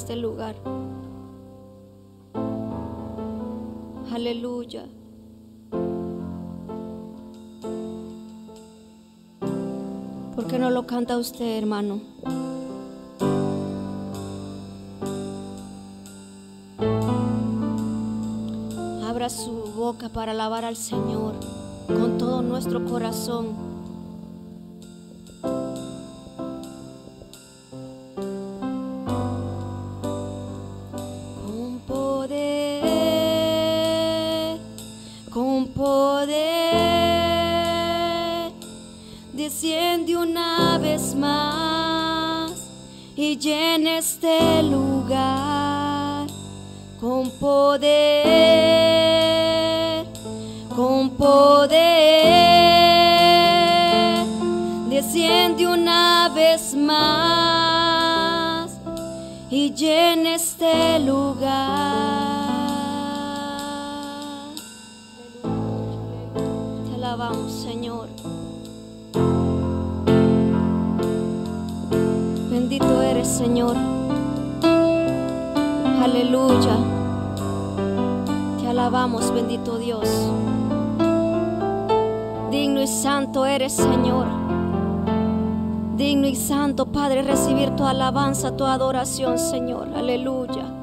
este lugar. Aleluya. ¿Por qué no lo canta usted, hermano? Abra su boca para alabar al Señor con todo nuestro corazón. Llena este lugar con poder, con poder, desciende una vez más y llena este lugar. Señor. Aleluya. Te alabamos, bendito Dios. Digno y santo eres, Señor. Digno y santo, Padre, recibir tu alabanza, tu adoración, Señor. Aleluya.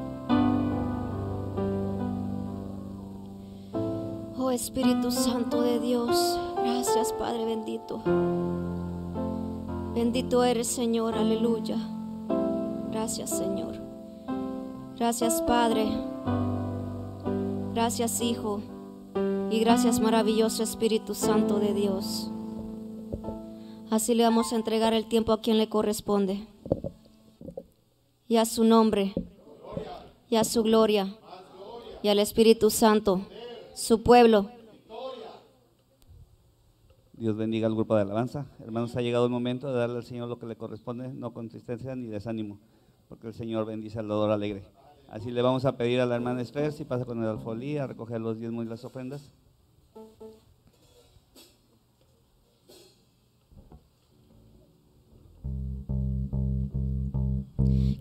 Oh Espíritu Santo de Dios, gracias, Padre bendito. Bendito eres, Señor. Aleluya. Gracias, Señor. Gracias, Padre. Gracias, Hijo. Y gracias, maravilloso Espíritu Santo de Dios. Así le vamos a entregar el tiempo a quien le corresponde. Y a su nombre. Y a su gloria. Y al Espíritu Santo. Su pueblo. Dios bendiga al grupo de alabanza. Hermanos, ha llegado el momento de darle al Señor lo que le corresponde, no con tristeza ni desánimo, porque el Señor bendice al dador alegre. Así le vamos a pedir a la hermana Esther si pasa con el alfolí a recoger los diezmos y las ofrendas.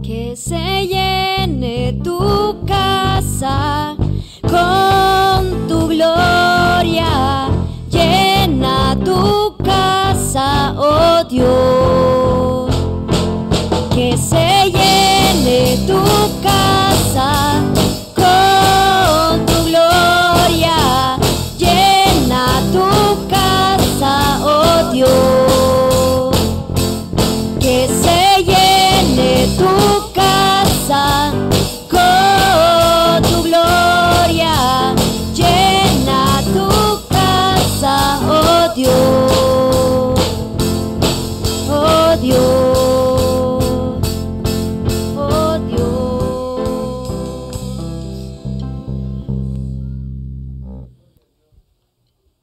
Que se llene tu casa con tu gloria. Llena tu casa, oh Dios. Que se llene tu casa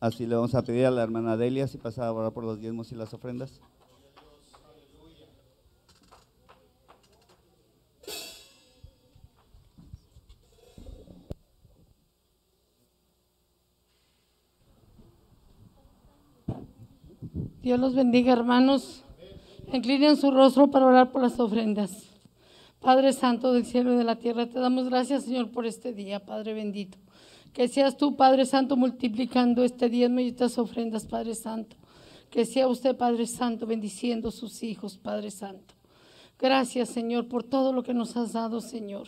Así le vamos a pedir a la hermana Delia si pasa a orar por los diezmos y las ofrendas. Dios los bendiga, hermanos. Inclinen su rostro para orar por las ofrendas. Padre Santo del cielo y de la tierra, te damos gracias, Señor, por este día, Padre bendito. Que seas tú, Padre Santo, multiplicando este diezmo y estas ofrendas, Padre Santo. Que sea usted, Padre Santo, bendiciendo sus hijos, Padre Santo. Gracias, Señor, por todo lo que nos has dado, Señor.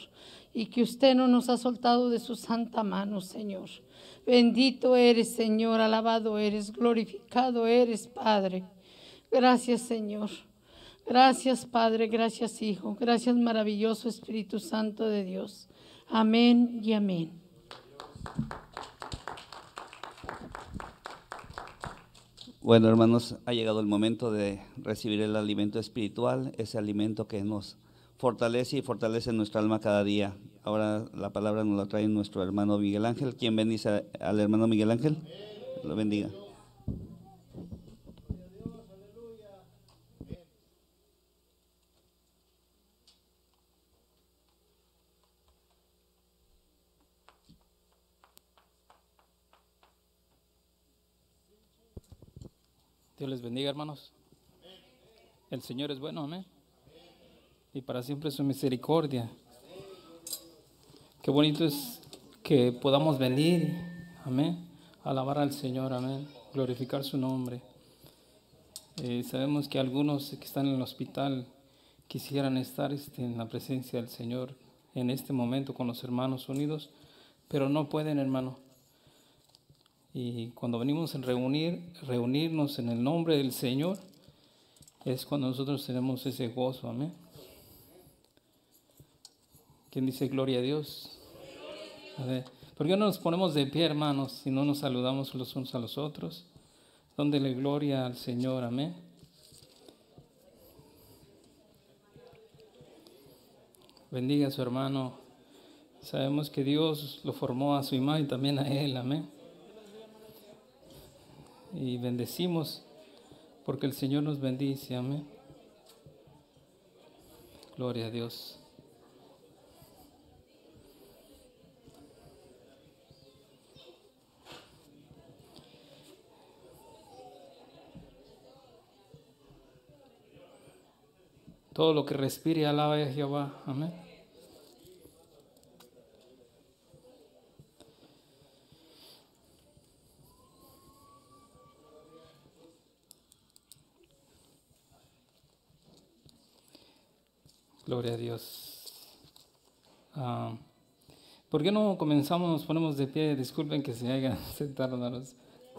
Y que usted no nos ha soltado de su santa mano, Señor. Bendito eres, Señor, alabado eres, glorificado eres, Padre. Gracias, Señor. Gracias, Padre, gracias, Hijo. Gracias, maravilloso Espíritu Santo de Dios. Amén y amén. Bueno, hermanos, ha llegado el momento de recibir el alimento espiritual, ese alimento que nos fortalece y fortalece nuestra alma cada día. Ahora la palabra nos la trae nuestro hermano Miguel Ángel. ¿Quién bendice al hermano Miguel Ángel? Lo bendiga. Dios les bendiga, hermanos. El Señor es bueno, amén. Y para siempre su misericordia. Qué bonito es que podamos venir, amén, alabar al Señor, amén, glorificar su nombre. Eh, sabemos que algunos que están en el hospital quisieran estar este, en la presencia del Señor en este momento con los hermanos unidos, pero no pueden, hermano. Y cuando venimos a reunir, reunirnos en el nombre del Señor, es cuando nosotros tenemos ese gozo, amén. ¿Quién dice gloria a Dios? A ¿por qué no nos ponemos de pie, hermanos, si no nos saludamos los unos a los otros? Dándole gloria al Señor, amén. Bendiga a su hermano. Sabemos que Dios lo formó a su imagen y también a él, amén y bendecimos porque el Señor nos bendice. Amén. Gloria a Dios. Todo lo que respire, alaba a Jehová. Amén. Gloria a Dios. Ah, ¿Por qué no comenzamos, nos ponemos de pie? Disculpen que se hagan sentar, nos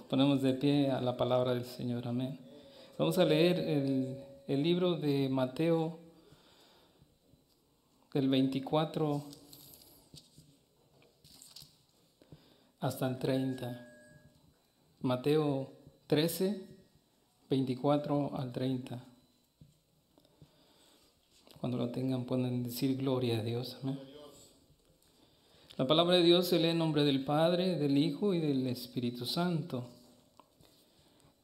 ponemos de pie a la palabra del Señor. Amén. Vamos a leer el, el libro de Mateo del 24 hasta el 30. Mateo 13, 24 al 30. Cuando lo tengan pueden decir gloria a Dios. La palabra de Dios se lee en nombre del Padre, del Hijo y del Espíritu Santo.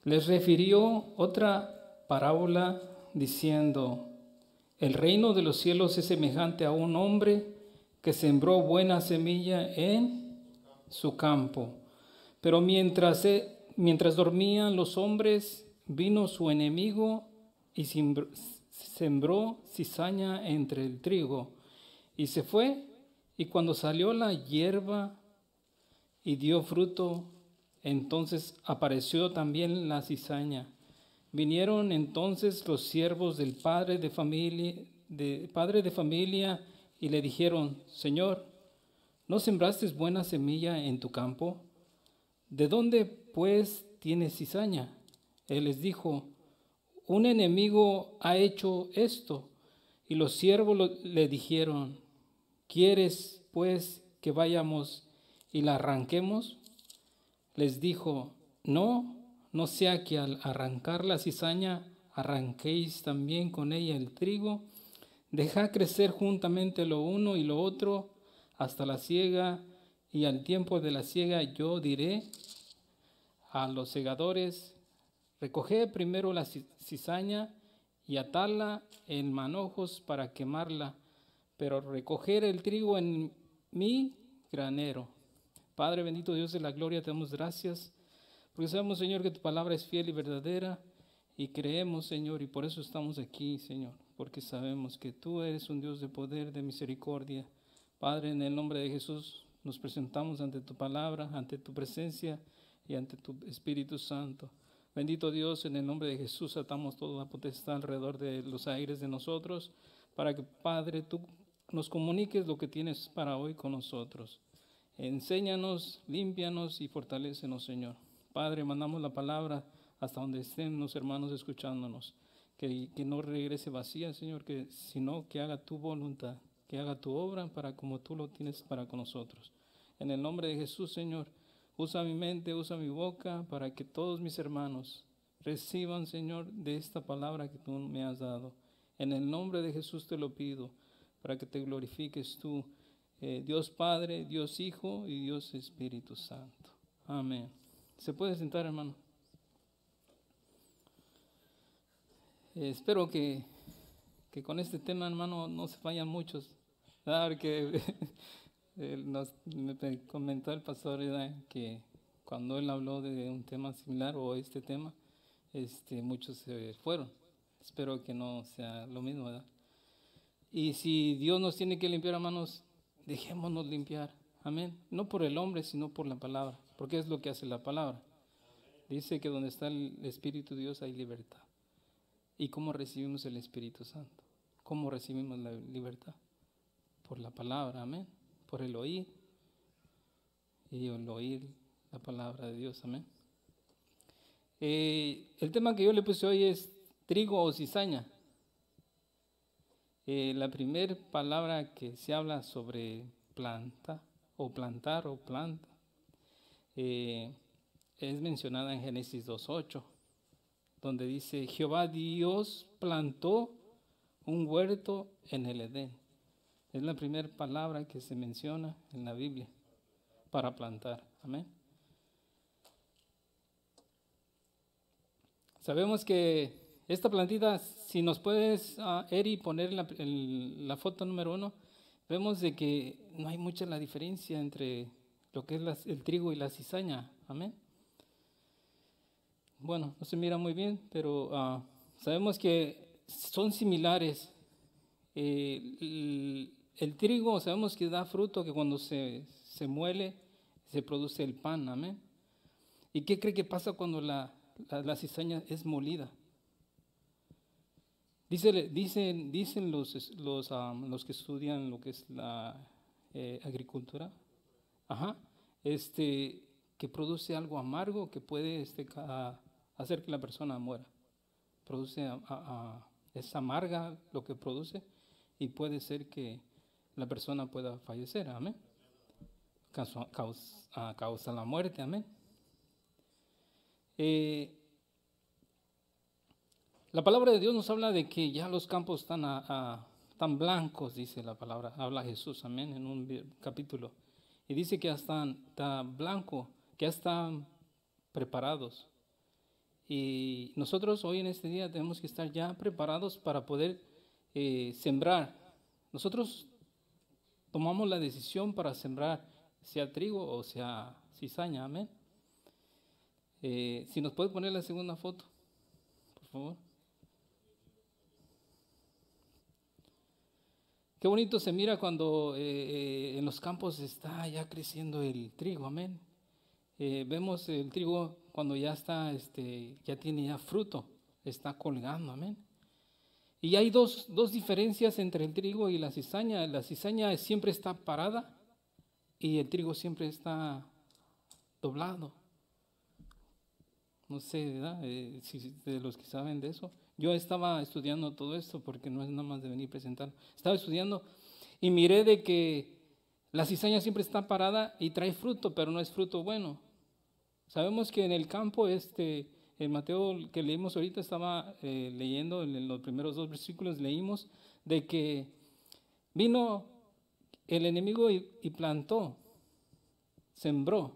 Les refirió otra parábola diciendo, el reino de los cielos es semejante a un hombre que sembró buena semilla en su campo. Pero mientras, mientras dormían los hombres, vino su enemigo y sembró cizaña entre el trigo y se fue y cuando salió la hierba y dio fruto, entonces apareció también la cizaña. Vinieron entonces los siervos del padre de familia, de, padre de familia y le dijeron, Señor, ¿no sembraste buena semilla en tu campo? ¿De dónde pues tienes cizaña? Él les dijo, un enemigo ha hecho esto. Y los siervos le dijeron, ¿quieres pues que vayamos y la arranquemos? Les dijo, no, no sea que al arrancar la cizaña arranquéis también con ella el trigo. Deja crecer juntamente lo uno y lo otro hasta la siega, y al tiempo de la siega yo diré a los segadores, Recoged primero la cizaña y atarla en manojos para quemarla, pero recoger el trigo en mi granero. Padre bendito Dios de la gloria, te damos gracias, porque sabemos, Señor, que tu palabra es fiel y verdadera, y creemos, Señor, y por eso estamos aquí, Señor, porque sabemos que tú eres un Dios de poder, de misericordia. Padre, en el nombre de Jesús, nos presentamos ante tu palabra, ante tu presencia y ante tu Espíritu Santo. Bendito Dios, en el nombre de Jesús atamos toda potestad alrededor de los aires de nosotros, para que, Padre, tú nos comuniques lo que tienes para hoy con nosotros. Enséñanos, límpianos y fortalécenos, Señor. Padre, mandamos la palabra hasta donde estén los hermanos escuchándonos. Que, que no regrese vacía, Señor, que sino que haga tu voluntad, que haga tu obra para como tú lo tienes para con nosotros. En el nombre de Jesús, Señor. Usa mi mente, usa mi boca para que todos mis hermanos reciban, Señor, de esta palabra que tú me has dado. En el nombre de Jesús te lo pido, para que te glorifiques tú, eh, Dios Padre, Dios Hijo y Dios Espíritu Santo. Amén. ¿Se puede sentar, hermano? Eh, espero que, que, con este tema, hermano, no se vayan muchos. Porque nos, me comentó el pastor que cuando él habló de un tema similar o este tema, este, muchos se fueron. Espero que no sea lo mismo, ¿verdad? Y si Dios nos tiene que limpiar, hermanos, dejémonos limpiar. Amén. No por el hombre, sino por la palabra. Porque es lo que hace la palabra. Dice que donde está el Espíritu de Dios hay libertad. ¿Y cómo recibimos el Espíritu Santo? ¿Cómo recibimos la libertad? Por la palabra, amén. Por el oír. Y el oír la palabra de Dios, amén. Eh, el tema que yo le puse hoy es trigo o cizaña. Eh, la primera palabra que se habla sobre planta o plantar o planta eh, es mencionada en Génesis 2.8 donde dice, Jehová Dios plantó un huerto en el Edén. Es la primera palabra que se menciona en la Biblia para plantar. Amén. Sabemos que esta plantita, si nos puedes, uh, Eri, poner la, foto número uno, vemos de que no hay mucha la diferencia entre lo que es el trigo y la cizaña. Amén bueno, no se mira muy bien, pero uh, sabemos que son similares. Eh, el, el, trigo sabemos que da fruto, que cuando se, se, muele se produce el pan, amén. ¿Y qué cree que pasa cuando la, la, la cizaña es molida? Dice, dicen, dicen los, los, um, los, que estudian lo que es la eh, agricultura, ajá, este, que produce algo amargo que puede este, hacer que la persona muera. Produce, es amarga lo que produce y puede ser que la persona pueda fallecer, amén. Causa, causa, la muerte, amén. Eh, la palabra de Dios nos habla de que ya los campos están, blancos, dice la palabra, habla Jesús, amén, en un capítulo. Y dice que ya están tan blanco, que ya están preparados y nosotros hoy en este día tenemos que estar ya preparados para poder eh, sembrar. Nosotros tomamos la decisión para sembrar, sea trigo o sea cizaña, amén. Eh, si nos puede poner la segunda foto, por favor. Qué bonito se mira cuando eh, en los campos está ya creciendo el trigo, amén. vemos el trigo cuando ya está, este, ya tiene ya fruto, está colgando, amén. Y hay dos, dos diferencias entre el trigo y la cizaña. La cizaña siempre está parada y el trigo siempre está doblado. No sé, ¿verdad? Eh, si, de los que saben de eso. Yo estaba estudiando todo esto porque no es nada más de venir a presentar. Estaba estudiando y miré de que la cizaña siempre está parada y trae fruto, pero no es fruto bueno. Sabemos que en el campo, este, en Mateo que leímos ahorita, estaba eh, leyendo en los primeros dos versículos, leímos de que vino el enemigo y, plantó, sembró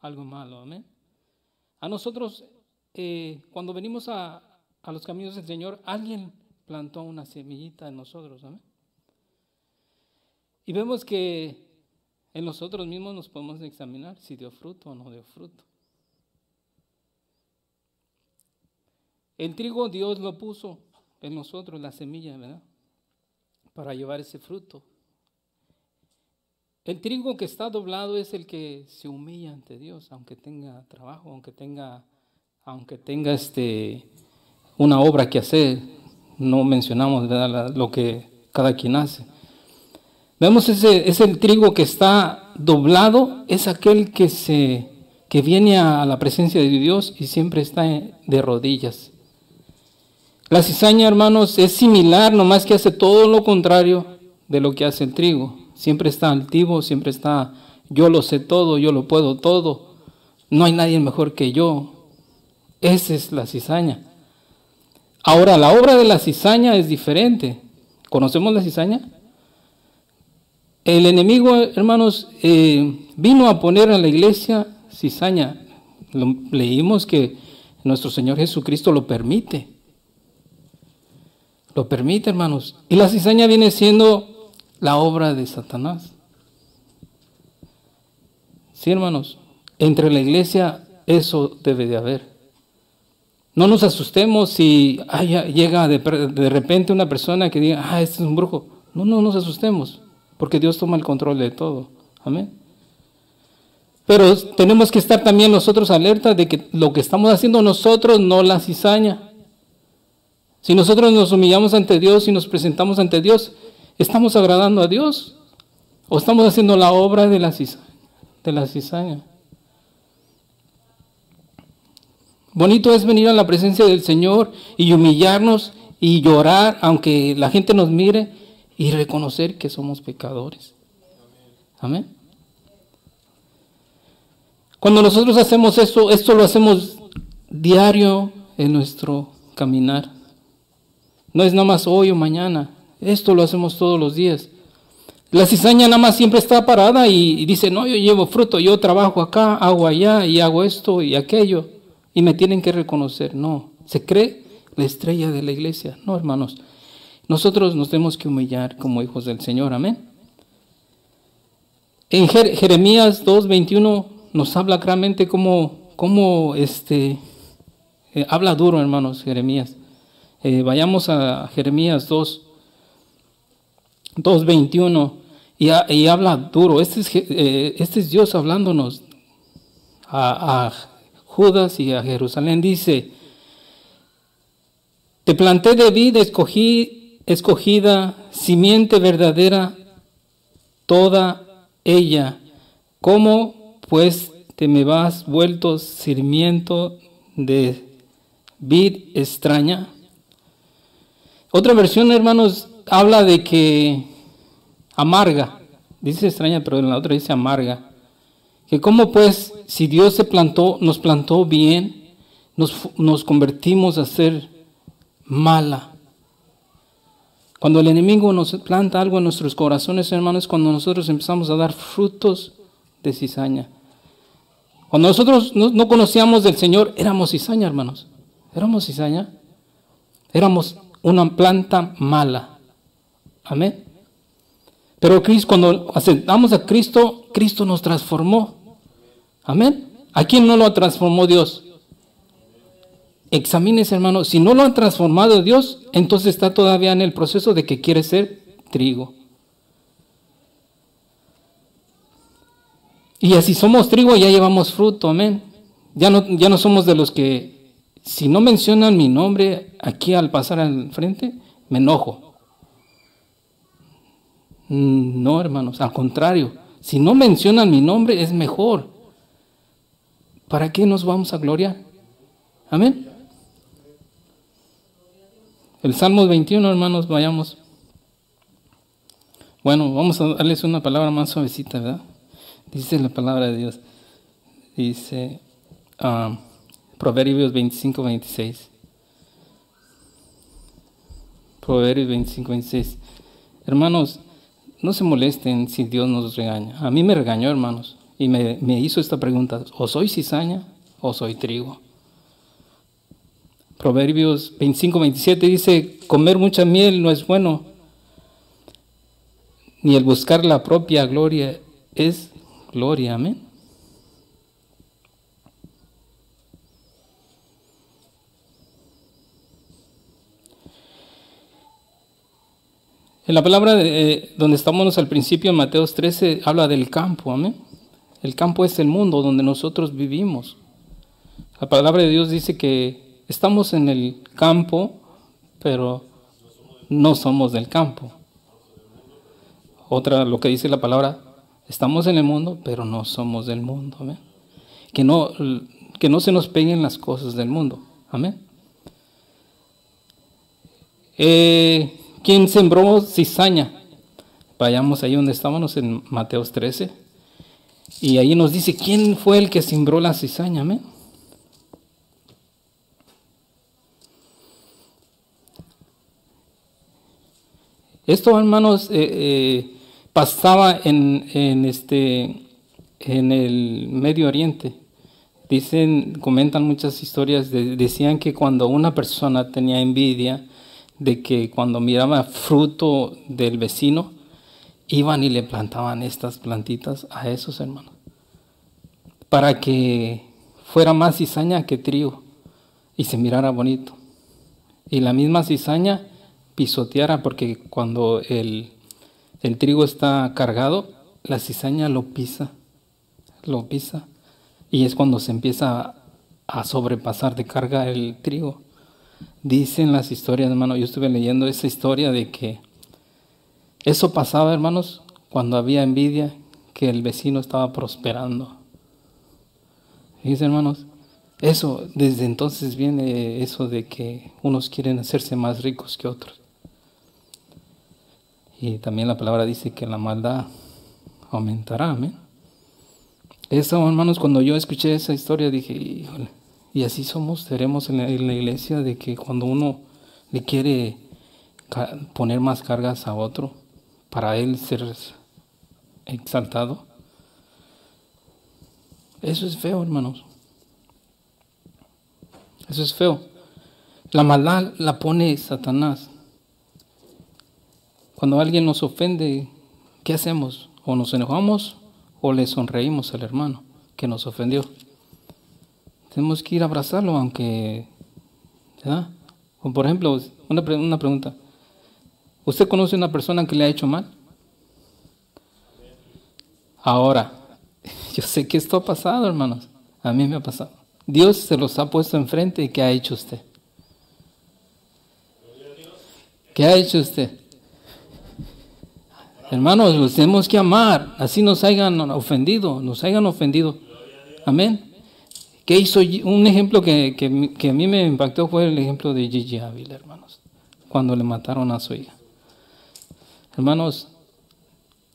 algo malo, amén. A nosotros, eh, cuando venimos a, a los caminos del Señor, alguien plantó una semillita en nosotros, amén. Y vemos que en nosotros mismos nos podemos examinar si dio fruto o no dio fruto. El trigo Dios lo puso en nosotros, la semilla, ¿verdad? Para llevar ese fruto. El trigo que está doblado es el que se humilla ante Dios, aunque tenga trabajo, aunque tenga, aunque tenga este, una obra que hacer. No mencionamos lo que cada quien hace. Vemos ese, trigo que está doblado, es aquel que se que viene a la presencia de Dios y siempre está de rodillas. La cizaña, hermanos, es similar, nomás que hace todo lo contrario de lo que hace el trigo. Siempre está altivo, siempre está, yo lo sé todo, yo lo puedo todo. No hay nadie mejor que yo. Esa es la cizaña. Ahora, la obra de la cizaña es diferente. ¿Conocemos la cizaña? El enemigo, hermanos, eh, vino a poner a la iglesia cizaña. leímos que nuestro Señor Jesucristo lo permite. Lo permite, hermanos. Y la cizaña viene siendo la obra de Satanás. Sí, hermanos. Entre la iglesia eso debe de haber. No nos asustemos si llega de, de, repente una persona que diga, ah, este es un brujo. No, no nos asustemos, porque Dios toma el control de todo. Amén. Pero tenemos que estar también nosotros alerta de que lo que estamos haciendo nosotros no la cizaña. Si nosotros nos humillamos ante Dios y nos presentamos ante Dios, ¿estamos agradando a Dios? ¿O estamos haciendo la obra de la cizaña? De la cizaña? Bonito es venir a la presencia del Señor y humillarnos y llorar, aunque la gente nos mire, y reconocer que somos pecadores. Amén. Cuando nosotros hacemos esto, esto lo hacemos diario en nuestro caminar. No es nada más hoy o mañana. Esto lo hacemos todos los días. La cizaña nada más siempre está parada y, dice, no, yo llevo fruto, yo trabajo acá, hago allá y hago esto y aquello. Y me tienen que reconocer. No, se cree la estrella de la iglesia. No, hermanos. Nosotros nos tenemos que humillar como hijos del Señor. Amén. En Jeremías 2.21 nos habla claramente cómo, cómo este, eh, habla duro, hermanos, Jeremías. Eh, vayamos a Jeremías 2, 2.21 y, y, habla duro. Este es, eh, este es Dios hablándonos a, a, Judas y a Jerusalén. Dice, te planté de vida escogí, escogida, simiente verdadera, toda ella. ¿Cómo pues te me vas vuelto sirmiento de vid extraña? Otra versión, hermanos, habla de que amarga. Dice extraña, pero en la otra dice amarga. Que cómo pues, si Dios se plantó, nos plantó bien, nos, convertimos a ser mala. Cuando el enemigo nos planta algo en nuestros corazones, hermanos, cuando nosotros empezamos a dar frutos de cizaña. Cuando nosotros no, no conocíamos del Señor, éramos cizaña, hermanos. Éramos cizaña. Éramos una planta mala. Amén. Pero Cristo, cuando aceptamos a Cristo, Cristo nos transformó. Amén. ¿A quién no lo transformó Dios? Examínese, hermano. Si no lo ha transformado Dios, entonces está todavía en el proceso de que quiere ser trigo. Y así somos trigo, ya llevamos fruto, amén. Ya no, ya no somos de los que si no mencionan mi nombre aquí al pasar al frente, me enojo. Mm, no, hermanos, al contrario, si no mencionan mi nombre es mejor. ¿Para qué nos vamos a gloriar? Amén. El Salmo 21, hermanos, vayamos. Bueno, vamos a darles una palabra más suavecita, ¿verdad? Dice la palabra de Dios. Dice, ah, Proverbios 25, 26. Proverbios 25, 26. Hermanos, no se molesten si Dios nos regaña. A mí me regañó, hermanos, y me, hizo esta pregunta, o soy cizaña o soy trigo. Proverbios 25, 27 dice, comer mucha miel no es bueno, ni el buscar la propia gloria es gloria. Amén. En la palabra eh, donde estamos al principio, en Mateos 13, habla del campo, amén. El campo es el mundo donde nosotros vivimos. La palabra de Dios dice que estamos en el campo, pero no somos del campo. Otra, lo que dice la palabra, estamos en el mundo, pero no somos del mundo. Que no, que no se nos peguen las cosas del mundo. Amén. Eh, ¿Quién sembró cizaña? Vayamos ahí donde estábamos en Mateos 13. Y ahí nos dice quién fue el que sembró la cizaña. Amén. Esto, hermanos, eh, eh, pasaba en, este, en el Medio Oriente. Dicen, comentan muchas historias, decían que cuando una persona tenía envidia, de que cuando miraba fruto del vecino, iban y le plantaban estas plantitas a esos hermanos, para que fuera más cizaña que trigo. y se mirara bonito. Y la misma cizaña pisoteara, porque cuando el, el trigo está cargado, la cizaña lo pisa, lo pisa, y es cuando se empieza a sobrepasar de carga el trigo. Dicen las historias, hermano, yo estuve leyendo esa historia de que eso pasaba, hermanos, cuando había envidia, que el vecino estaba prosperando. Fíjense, hermanos, eso, desde entonces viene eso de que unos quieren hacerse más ricos que otros. Y también la palabra dice que la maldad aumentará, amén. Eso, hermanos, cuando yo escuché esa historia dije, híjole, y así somos, seremos en la, iglesia de que cuando uno le quiere poner más cargas a otro para él ser exaltado, eso es feo, hermanos. Eso es feo. La maldad la pone Satanás. Cuando alguien nos ofende, ¿qué hacemos? O nos enojamos o le sonreímos al hermano que nos ofendió. Tenemos que ir a abrazarlo, aunque... ¿verdad? Por ejemplo, una pregunta. ¿Usted conoce una persona que le ha hecho mal? Ahora, yo sé que esto ha pasado, hermanos. A mí me ha pasado. Dios se los ha puesto enfrente y ¿qué ha hecho usted? ¿Qué ha hecho usted? Hermanos, los tenemos que amar, así nos hayan ofendido, nos hayan ofendido. Amén. ¿Qué hizo? Un ejemplo que, a mí me impactó fue el ejemplo de Gigi Ávila, hermanos, cuando le mataron a su hija. Hermanos,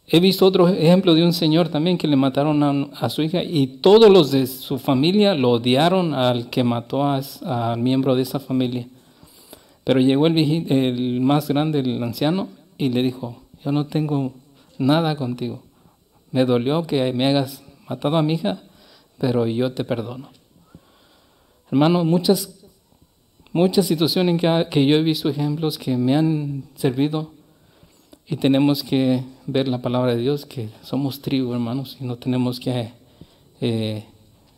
he visto otro ejemplo de un señor también que le mataron a, su hija y todos los de su familia lo odiaron al que mató al miembro de esa familia. Pero llegó el, el más grande, el anciano, y le dijo, yo no tengo nada contigo. Me dolió que me hayas matado a mi hija, pero yo te perdono. Hermano, muchas, muchas situaciones que yo he visto ejemplos que me han servido y tenemos que ver la palabra de Dios, que somos trigo, hermanos, y no tenemos que eh,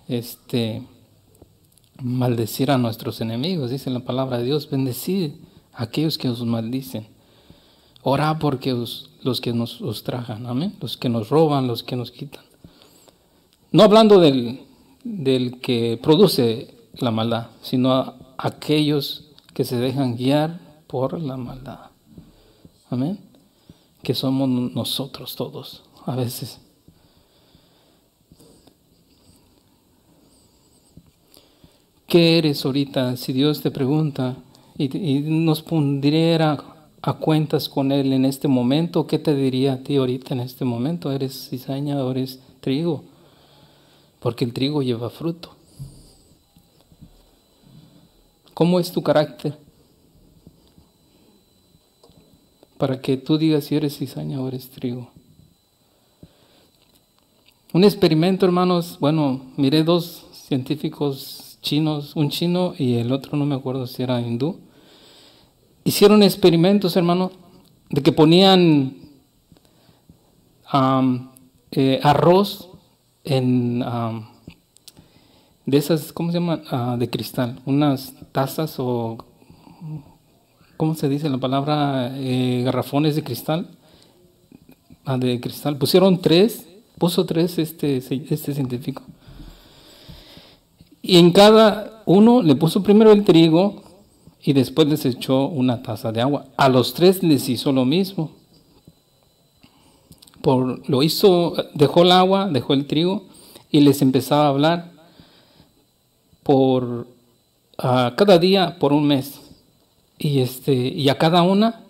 este, maldecir a nuestros enemigos. Dice la palabra de Dios, bendecir a aquellos que os maldicen. Ora porque los que nos os trajan, amén. Los que nos roban, los que nos quitan. No hablando del, del que produce la maldad, sino a aquellos que se dejan guiar por la maldad. Amén. Que somos nosotros todos, a veces. ¿Qué eres ahorita? Si Dios te pregunta y, nos pondría a cuentas con Él en este momento, ¿qué te diría a ti ahorita en este momento? ¿Eres cizaña o eres trigo? Porque el trigo lleva fruto. ¿Cómo es tu carácter? Para que tú digas si eres cizaña o eres trigo. Un experimento, hermanos, bueno, miré dos científicos chinos, un chino y el otro no me acuerdo si era hindú hicieron experimentos, hermano, de que ponían eh, arroz en de esas, ¿cómo se llama? Ah, de cristal, unas tazas o, ¿cómo se dice la palabra? Eh, garrafones de cristal. Ah, de cristal. Pusieron tres, puso tres este, este científico. Y en cada uno le puso primero el trigo, y después les echó una taza de agua. A los tres les hizo lo mismo. Por, lo hizo, dejó el agua, dejó el trigo y les empezaba a hablar por cada día por un mes. Y, este, y a cada una,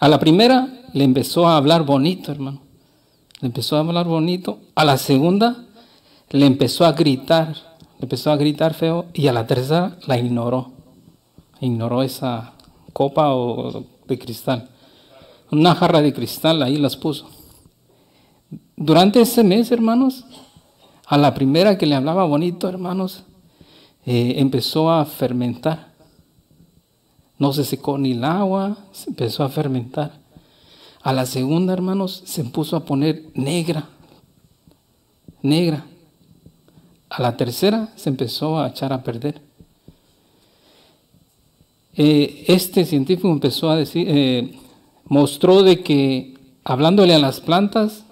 a la primera le empezó a hablar bonito, hermano. Le empezó a hablar bonito. A la segunda le empezó a gritar, le empezó a gritar feo. Y a la tercera la ignoró ignoró esa copa o de cristal. Una jarra de cristal ahí las puso. Durante ese mes, hermanos, a la primera que le hablaba bonito, hermanos, eh, empezó a fermentar. No se secó ni el agua, se empezó a fermentar. A la segunda, hermanos, se puso a poner negra, negra. A la tercera se empezó a echar a perder. eh, este científico empezó a decir, eh, mostró de que hablándole a las plantas,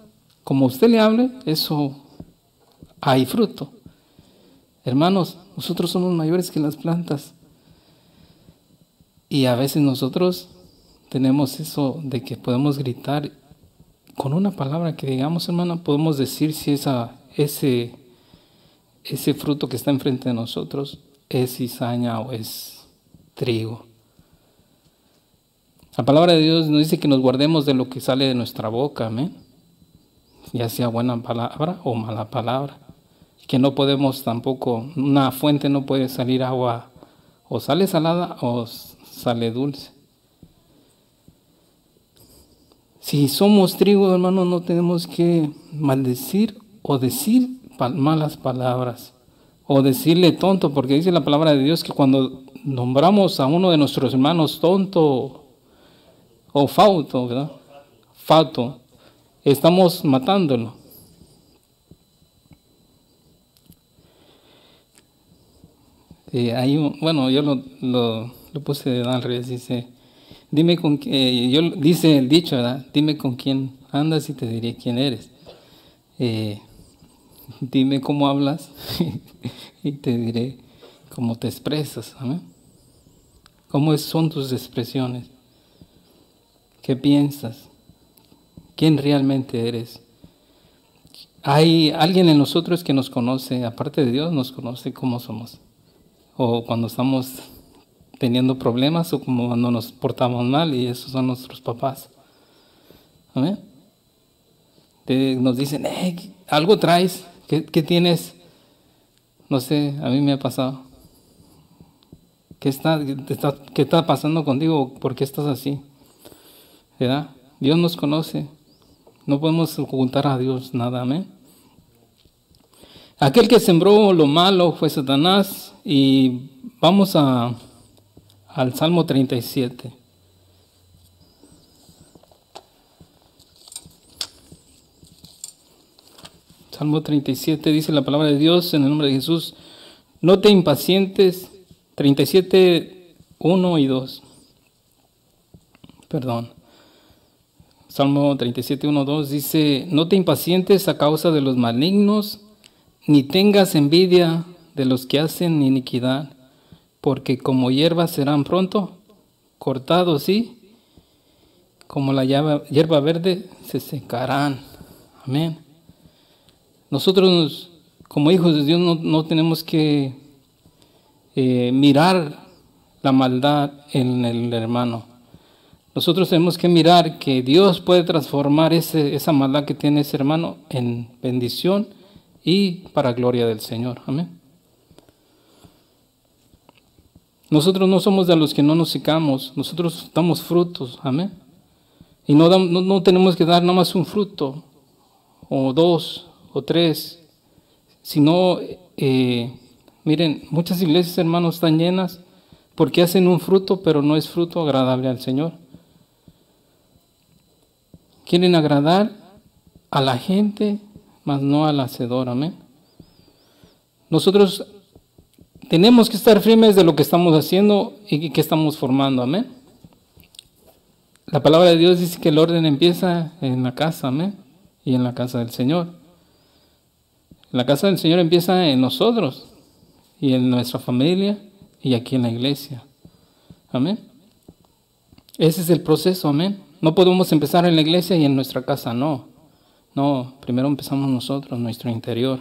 como usted le hable, eso hay fruto. Hermanos, nosotros somos mayores que las plantas. Y a veces nosotros tenemos eso de que podemos gritar con una palabra que digamos, hermano, podemos decir si esa, ese, ese fruto que está enfrente de nosotros es cizaña o es trigo. La palabra de Dios nos dice que nos guardemos de lo que sale de nuestra boca, amén. Ya sea buena palabra o mala palabra. Que no podemos tampoco, una fuente no puede salir agua o sale salada o sale dulce. Si somos trigo, hermano, no tenemos que maldecir o decir malas palabras o decirle tonto, porque dice la palabra de Dios que cuando nombramos a uno de nuestros hermanos tonto o fauto, ¿verdad? Fato, estamos matándolo. Eh, hay un, bueno, yo lo, lo, lo puse al revés, dice, Dime con eh, yo dice el dicho. Dime con quién andas y te diré quién eres. Eh, dime cómo hablas y te diré cómo te expresas. ¿amén? ¿Cómo son tus expresiones? ¿Qué piensas? ¿Quién realmente eres? Hay alguien en nosotros que nos conoce, aparte de Dios, nos conoce cómo somos. O cuando estamos teniendo problemas o como cuando nos portamos mal y esos son nuestros papás. Amén. nos dicen, algo traes, ¿Qué, tienes? No sé, a mí me ha pasado. ¿Qué está, está, ¿Qué está pasando contigo? ¿Por qué estás así? ¿Verdad? Dios nos conoce. No podemos ocultar a Dios nada. Amén. Aquel que sembró lo malo fue Satanás y vamos a al Salmo 37. Salmo 37 dice la palabra de Dios en el nombre de Jesús, no te impacientes, 37, 1 y 2. Perdón. Salmo 37, 1, 2 dice, no te impacientes a causa de los malignos, ni tengas envidia de los que hacen iniquidad porque como hierba serán pronto cortados y como la hierba verde se secarán. Amén. Nosotros como hijos de Dios no, tenemos que eh, mirar la maldad en el hermano. Nosotros tenemos que mirar que Dios puede transformar ese, esa maldad que tiene ese hermano en bendición y para gloria del Señor. Amén. Nosotros no somos de los que no nos secamos, nosotros damos frutos, amén. Y no, no, tenemos que dar nada más un fruto, o dos, o tres, sino, eh, miren, muchas iglesias, hermanos, están llenas porque hacen un fruto, pero no es fruto agradable al Señor. Quieren agradar a la gente, mas no al hacedor, amén. Nosotros tenemos que estar firmes de lo que estamos haciendo y que estamos formando, amén. La palabra de Dios dice que el orden empieza en la casa, amén, y en la casa del Señor. La casa del Señor empieza en nosotros y en nuestra familia y aquí en la iglesia. Amén. Ese es el proceso, amén. No podemos empezar en la iglesia y en nuestra casa, no. No, primero empezamos nosotros, nuestro interior,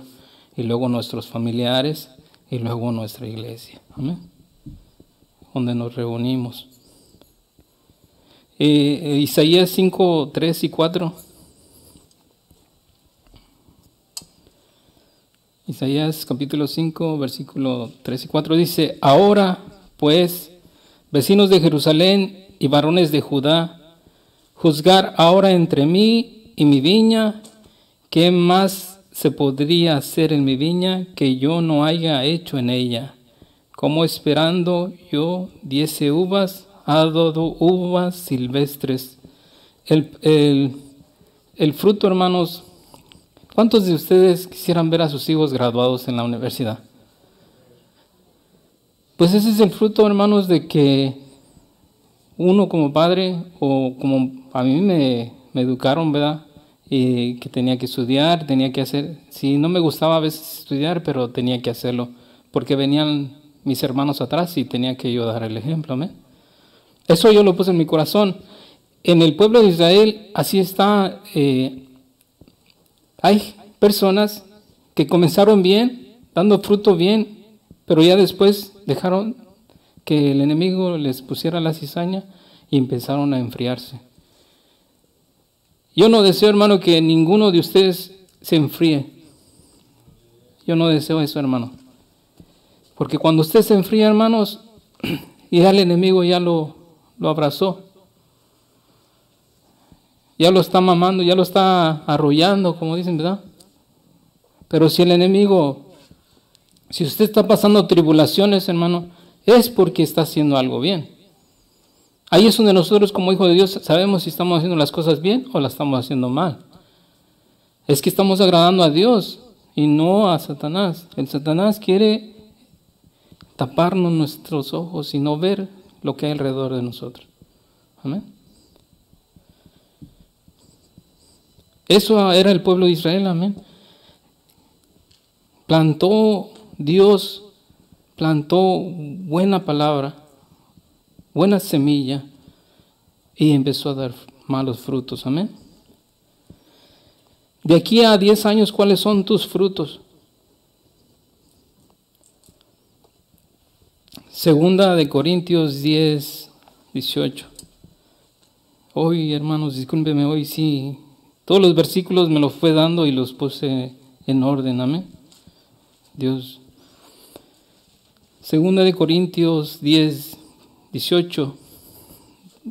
y luego nuestros familiares, y luego nuestra iglesia, amén, donde nos reunimos. Eh, eh, Isaías 5, 3 y 4. Isaías capítulo 5, versículo 3 y 4 dice, ahora pues, vecinos de Jerusalén y varones de Judá, juzgar ahora entre mí y mi viña, ¿qué más se podría hacer en mi viña que yo no haya hecho en ella? Como esperando yo diese uvas, ha dado uvas silvestres. El, el fruto, hermanos, ¿cuántos de ustedes quisieran ver a sus hijos graduados en la universidad? Pues ese es el fruto, hermanos, de que uno como padre, o como a mí me, me educaron, ¿verdad? Y que tenía que estudiar, tenía que hacer, sí, no me gustaba a veces estudiar, pero tenía que hacerlo, porque venían mis hermanos atrás y tenía que yo dar el ejemplo, ¿amén? Eso yo lo puse en mi corazón. En el pueblo de Israel así está, eh, hay personas que comenzaron bien, dando fruto bien, pero ya después dejaron que el enemigo les pusiera la cizaña y empezaron a enfriarse. Yo no deseo, hermano, que ninguno de ustedes se enfríe. Yo no deseo eso, hermano. Porque cuando usted se enfría, hermanos, y ya el enemigo ya lo, lo abrazó, ya lo está mamando, ya lo está arrullando, como dicen, ¿verdad? Pero si el enemigo, si usted está pasando tribulaciones, hermano, es porque está haciendo algo bien. Ahí es donde nosotros como hijos de Dios sabemos si estamos haciendo las cosas bien o las estamos haciendo mal. Es que estamos agradando a Dios y no a Satanás. El Satanás quiere taparnos nuestros ojos y no ver lo que hay alrededor de nosotros. Amén. Eso era el pueblo de Israel, amén. Plantó Dios, plantó buena palabra, buena semilla y empezó a dar malos frutos, amén. De aquí a 10 años, ¿cuáles son tus frutos? Segunda de Corintios 10, 18. Hoy, hermanos, discúlpeme, hoy sí, todos los versículos me los fue dando y los puse en orden, amén. Dios. Segunda de Corintios 10, 18.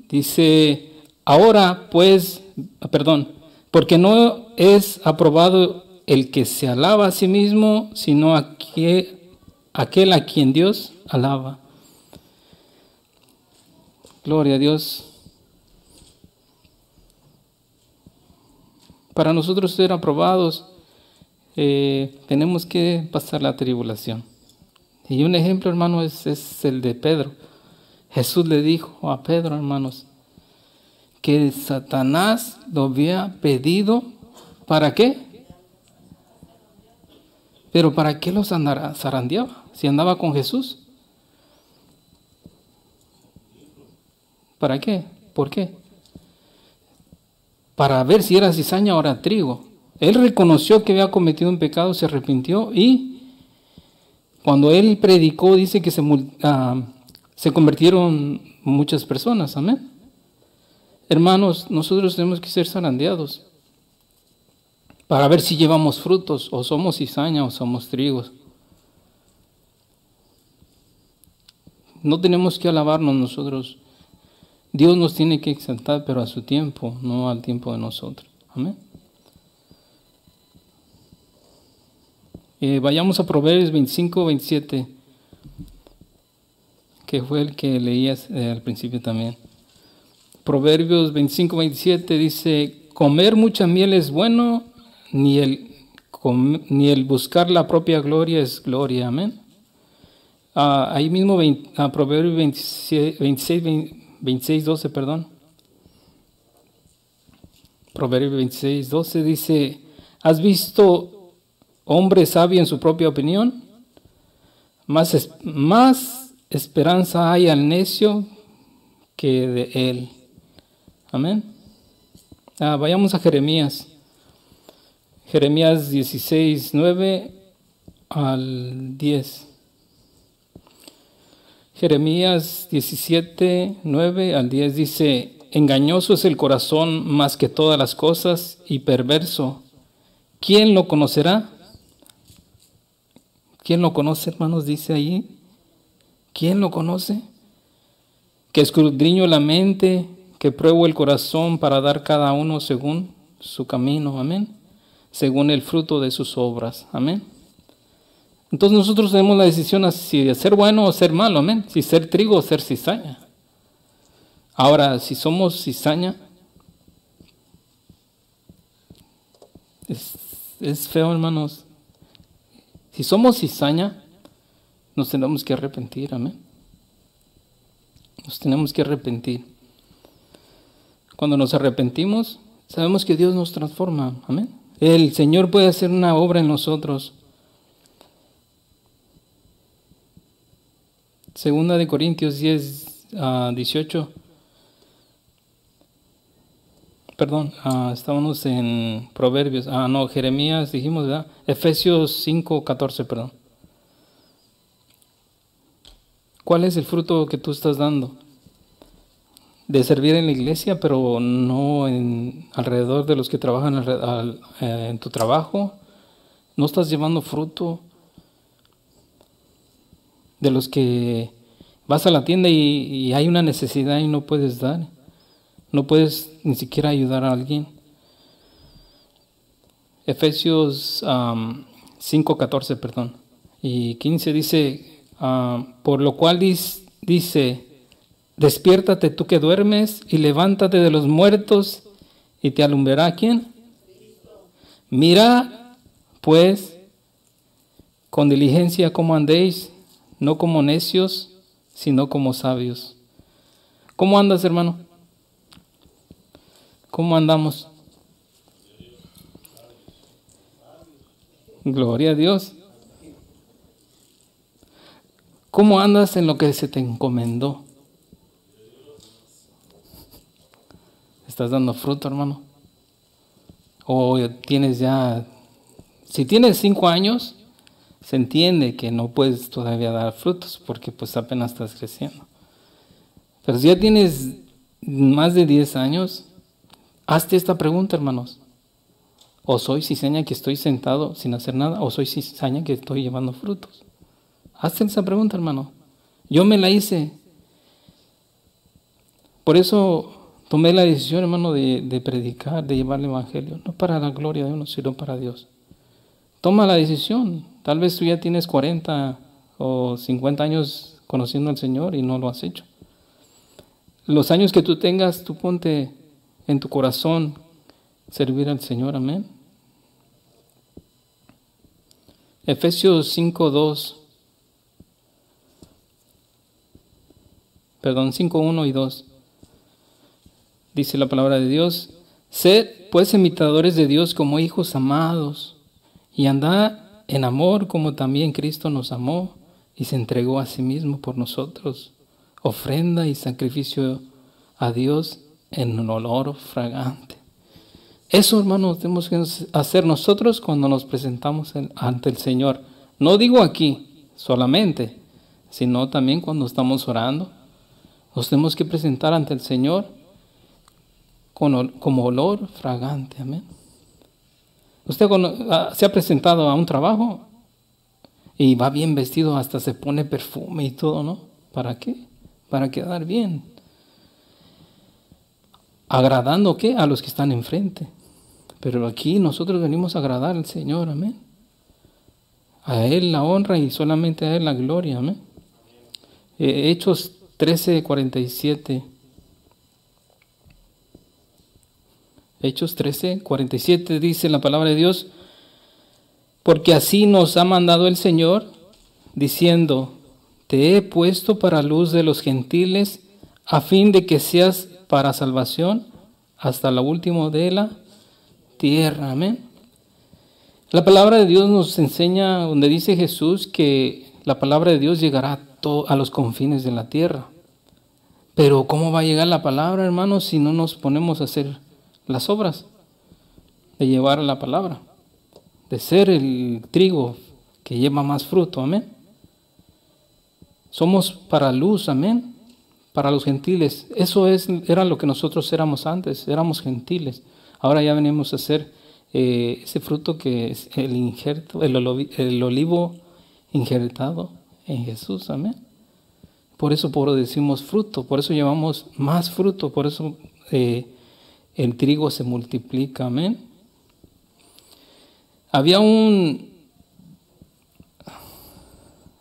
Dice, ahora pues, perdón, porque no es aprobado el que se alaba a sí mismo, sino aquel, aquel a quien Dios alaba. Gloria a Dios. Para nosotros ser aprobados, eh, tenemos que pasar la tribulación. Y un ejemplo, hermano, es, es el de Pedro. Jesús le dijo a Pedro, hermanos, que Satanás lo había pedido, ¿para qué? Pero ¿para qué los zarandeaba si andaba con Jesús? ¿Para qué? ¿Por qué? Para ver si era cizaña o era trigo. Él reconoció que había cometido un pecado, se arrepintió y cuando él predicó dice que se, uh, se convirtieron muchas personas, amén. Hermanos, nosotros tenemos que ser zarandeados para ver si llevamos frutos, o somos cizaña o somos trigos. No tenemos que alabarnos nosotros. Dios nos tiene que exaltar, pero a su tiempo, no al tiempo de nosotros. Amén. Eh, vayamos a Proverbios 25, 27 que fue el que leías eh, al principio también. Proverbios 25, 27 dice, comer mucha miel es bueno, ni el, ni el buscar la propia gloria es gloria. Amén. Ah, ahí mismo, ah, Proverbios 26, 26, 12, perdón. Proverbios 26, 12 dice, ¿has visto hombre sabio en su propia opinión? Más, más esperanza hay al necio que de él. Amén. Ah, vayamos a Jeremías. Jeremías 16, 9 al 10. Jeremías 17, 9 al 10 dice, engañoso es el corazón más que todas las cosas y perverso. ¿Quién lo conocerá? ¿Quién lo conoce, hermanos? Dice ahí. ¿Quién lo conoce? Que escudriño la mente, que pruebo el corazón para dar cada uno según su camino, amén. Según el fruto de sus obras, amén. Entonces nosotros tenemos la decisión si de ser bueno o ser malo, amén. Si ser trigo o ser cizaña. Ahora, si somos cizaña, es, es feo, hermanos. Si somos cizaña, nos tenemos que arrepentir, amén. Nos tenemos que arrepentir. Cuando nos arrepentimos, sabemos que Dios nos transforma. Amén. El Señor puede hacer una obra en nosotros. Segunda de Corintios 10, 18. Perdón, uh, estábamos en Proverbios. Ah, no, Jeremías dijimos, ¿verdad? Efesios 5, 14, perdón. ¿Cuál es el fruto que tú estás dando? De servir en la iglesia, pero no en, alrededor de los que trabajan eh, en tu trabajo. No estás llevando fruto de los que vas a la tienda y hay una necesidad y no puedes dar. No puedes ni siquiera ayudar a alguien. Efesios 5.14, perdón, y 15 dice, por lo cual dice, despiértate tú que duermes y levántate de los muertos y te alumbrará quién? Mira, pues, con diligencia como andéis, no como necios, sino como sabios. ¿Cómo andas, hermano? ¿Cómo andamos? Gloria a Dios. ¿Cómo andas en lo que se te encomendó? ¿Estás dando fruto, hermano? ¿O tienes ya... Si tienes cinco años, se entiende que no puedes todavía dar frutos porque pues apenas estás creciendo. Pero si ya tienes más de diez años, Hazte esta pregunta, hermanos. ¿O soy cizaña que estoy sentado sin hacer nada? ¿O soy cizaña que estoy llevando frutos? Hazte esa pregunta, hermano. Yo me la hice. Por eso tomé la decisión, hermano, de, predicar, de llevar el Evangelio. No para la gloria de uno, sino para Dios. Toma la decisión. Tal vez tú ya tienes 40 o 50 años conociendo al Señor y no lo has hecho. Los años que tú tengas, tú ponte en tu corazón servir al Señor. Amén. Efesios 5, 2. Perdón, 5, 1 y 2. Dice la palabra de Dios. Sed pues imitadores de Dios como hijos amados y andad en amor como también Cristo nos amó y se entregó a sí mismo por nosotros, ofrenda y sacrificio a Dios en un olor fragante. Eso, hermanos, tenemos que hacer nosotros cuando nos presentamos ante el Señor. No digo aquí solamente, sino también cuando estamos orando. Nos tenemos que presentar ante el Señor como olor fragante. Amén. Usted ah, se ha presentado a un trabajo y va bien vestido, hasta se pone perfume y todo, ¿no? ¿Para qué? Para quedar bien agradando qué? A los que están enfrente. Pero aquí nosotros venimos a agradar al Señor, amén. A Él la honra y solamente a Él la gloria, amén. Eh, Hechos 13, 47. Hechos 13, 47 dice la palabra de Dios, porque así nos ha mandado el Señor, diciendo, te he puesto para luz de los gentiles, a fin de que seas para salvación hasta la última de la tierra. Amén. La palabra de Dios nos enseña, donde dice Jesús, que la palabra de Dios llegará a, los confines de la tierra. Pero ¿cómo va a llegar la palabra, hermanos, si no nos ponemos a hacer las obras de llevar la palabra? De ser el trigo que lleva más fruto, amén. Somos para luz, amén para los gentiles. Eso es, era lo que nosotros éramos antes, éramos gentiles. Ahora ya venimos a ser eh, ese fruto que es el injerto, el, olivo injertado en Jesús, amén. Por eso por decimos fruto, por eso llevamos más fruto, por eso eh, el trigo se multiplica, amén. Había un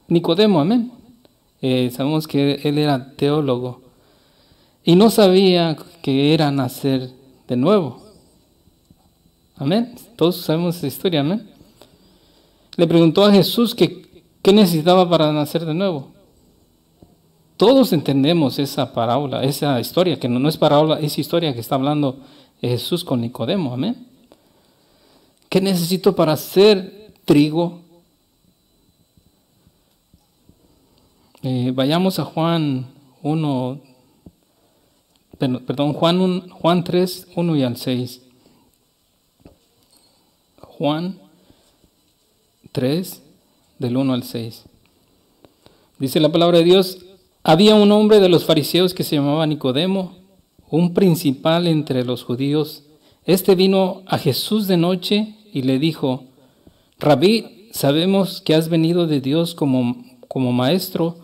Nicodemo, amén. Eh, sabemos que él era teólogo y no sabía que era nacer de nuevo. Amén. Todos sabemos esa historia, amén. Le preguntó a Jesús que qué necesitaba para nacer de nuevo. Todos entendemos esa parábola, esa historia, que no, es parábola, es historia que está hablando Jesús con Nicodemo, amén. ¿Qué necesito para hacer trigo? Eh, vayamos a Juan 1, perdón, Juan, 1, Juan 3, 1 y al 6. Juan 3, del 1 al 6. Dice la palabra de Dios, había un hombre de los fariseos que se llamaba Nicodemo, un principal entre los judíos. Este vino a Jesús de noche y le dijo, Rabí, sabemos que has venido de Dios como, como maestro,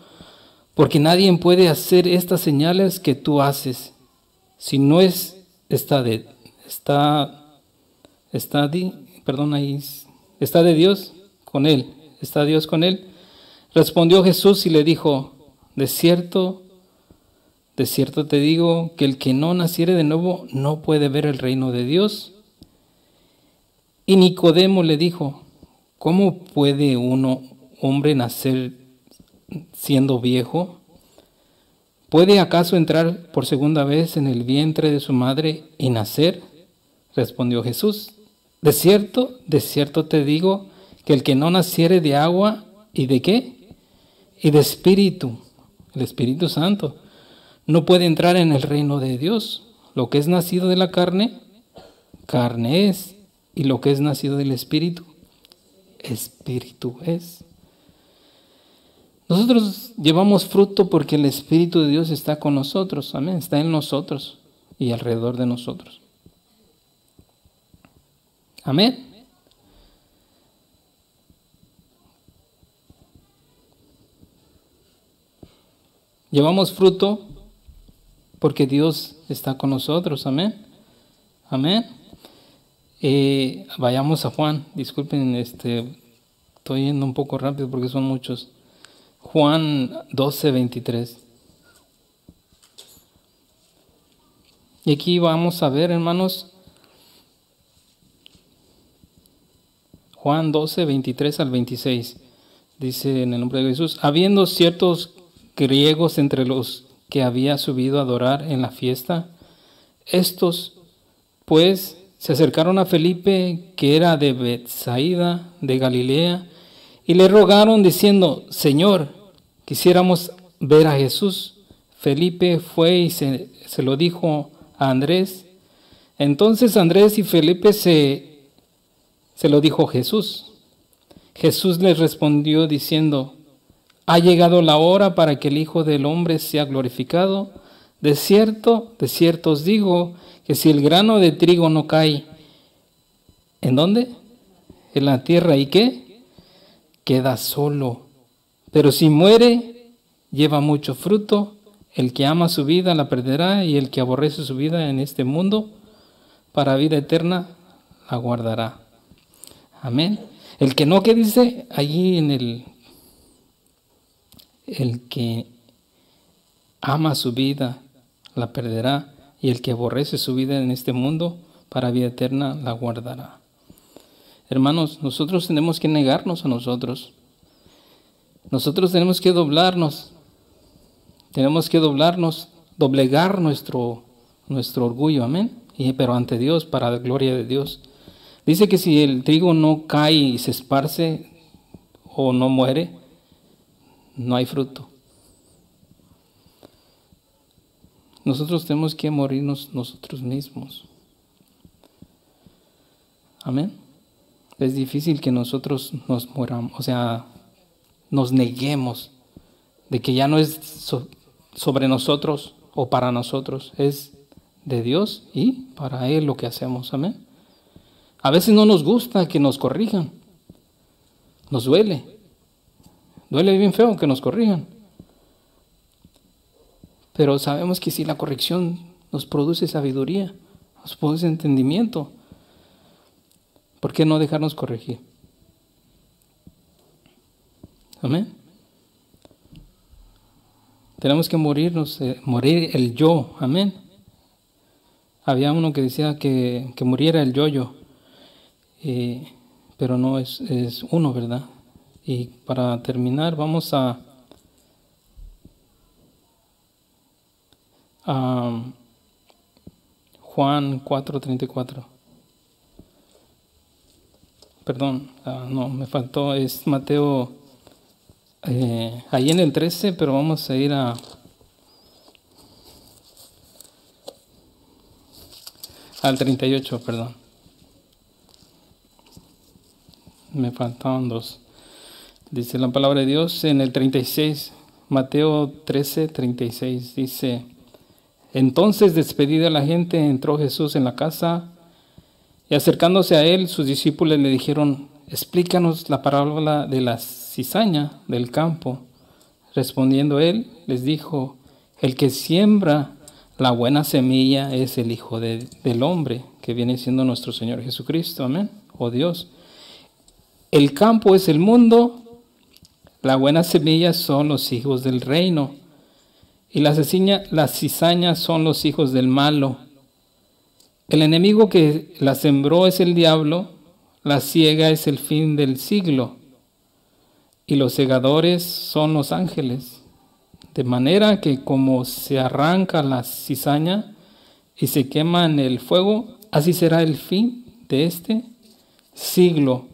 porque nadie puede hacer estas señales que tú haces si no es está de está está de, perdón ahí está de Dios con él, está Dios con él. Respondió Jesús y le dijo, de cierto, de cierto te digo que el que no naciere de nuevo no puede ver el reino de Dios. Y Nicodemo le dijo, ¿cómo puede uno, hombre, nacer siendo viejo? ¿Puede acaso entrar por segunda vez en el vientre de su madre y nacer? Respondió Jesús, de cierto, de cierto te digo que el que no naciere de agua y de qué? Y de espíritu, el Espíritu Santo, no puede entrar en el reino de Dios. Lo que es nacido de la carne, carne es y lo que es nacido del Espíritu, Espíritu es. Nosotros llevamos fruto porque el Espíritu de Dios está con nosotros, amén, está en nosotros y alrededor de nosotros. Amén. Llevamos fruto porque Dios está con nosotros, amén. Amén. Eh, vayamos a Juan, disculpen, este, estoy yendo un poco rápido porque son muchos. Juan 12, 23. Y aquí vamos a ver, hermanos, Juan 12, 23 al 26. Dice en el nombre de Jesús, habiendo ciertos griegos entre los que había subido a adorar en la fiesta, estos pues se acercaron a Felipe, que era de Bethsaida, de Galilea, y le rogaron diciendo, Señor, quisiéramos ver a Jesús. Felipe fue y se, lo dijo a Andrés. Entonces Andrés y Felipe se, se lo dijo Jesús. Jesús les respondió diciendo, ha llegado la hora para que el Hijo del Hombre sea glorificado. De cierto, de cierto os digo que si el grano de trigo no cae, ¿en dónde? En la tierra y qué? Queda solo. Pero si muere, lleva mucho fruto. El que ama su vida la perderá y el que aborrece su vida en este mundo, para vida eterna, la guardará. Amén. El que no, que dice allí en el, el que ama su vida la perderá y el que aborrece su vida en este mundo, para vida eterna, la guardará. Hermanos, nosotros tenemos que negarnos a nosotros. Nosotros tenemos que doblarnos, tenemos que doblarnos, doblegar nuestro, nuestro orgullo, amén, y, pero ante Dios, para la gloria de Dios. Dice que si el trigo no cae y se esparce o no muere, no hay fruto. Nosotros tenemos que morirnos nosotros mismos. Amén. Es difícil que nosotros nos moramos, o sea, nos neguemos de que ya no es sobre nosotros o para nosotros, es de Dios y para Él lo que hacemos. Amén. A veces no nos gusta que nos corrijan, nos duele, duele bien feo que nos corrijan. Pero sabemos que si la corrección nos produce sabiduría, nos produce entendimiento, ¿por qué no dejarnos corregir? Amén. Tenemos que morirnos, eh, morir el yo. Amén. Había uno que decía que, muriera el yo-yo, eh, pero no es, es uno, ¿verdad? Y para terminar, vamos a a Juan 4:34. Perdón, ah, no, me faltó, es Mateo, eh, ahí en el 13, pero vamos a ir a... Al 38, perdón. Me faltaban dos. Dice la palabra de Dios en el 36, Mateo 13, 36, dice, entonces despedida la gente, entró Jesús en la casa y acercándose a él, sus discípulos le dijeron, explícanos la parábola de la cizaña del campo. Respondiendo él, les dijo, el que siembra la buena semilla es el Hijo del Hombre, que viene siendo nuestro Señor Jesucristo, amén, o Dios. El campo es el mundo, la buena semilla son los hijos del reino, y las cizañas son los hijos del malo. El enemigo que la sembró es el diablo, la ciega es el fin del siglo, y los segadores son los ángeles. De manera que como se arranca la cizaña y se quema en el fuego, así será el fin de este siglo,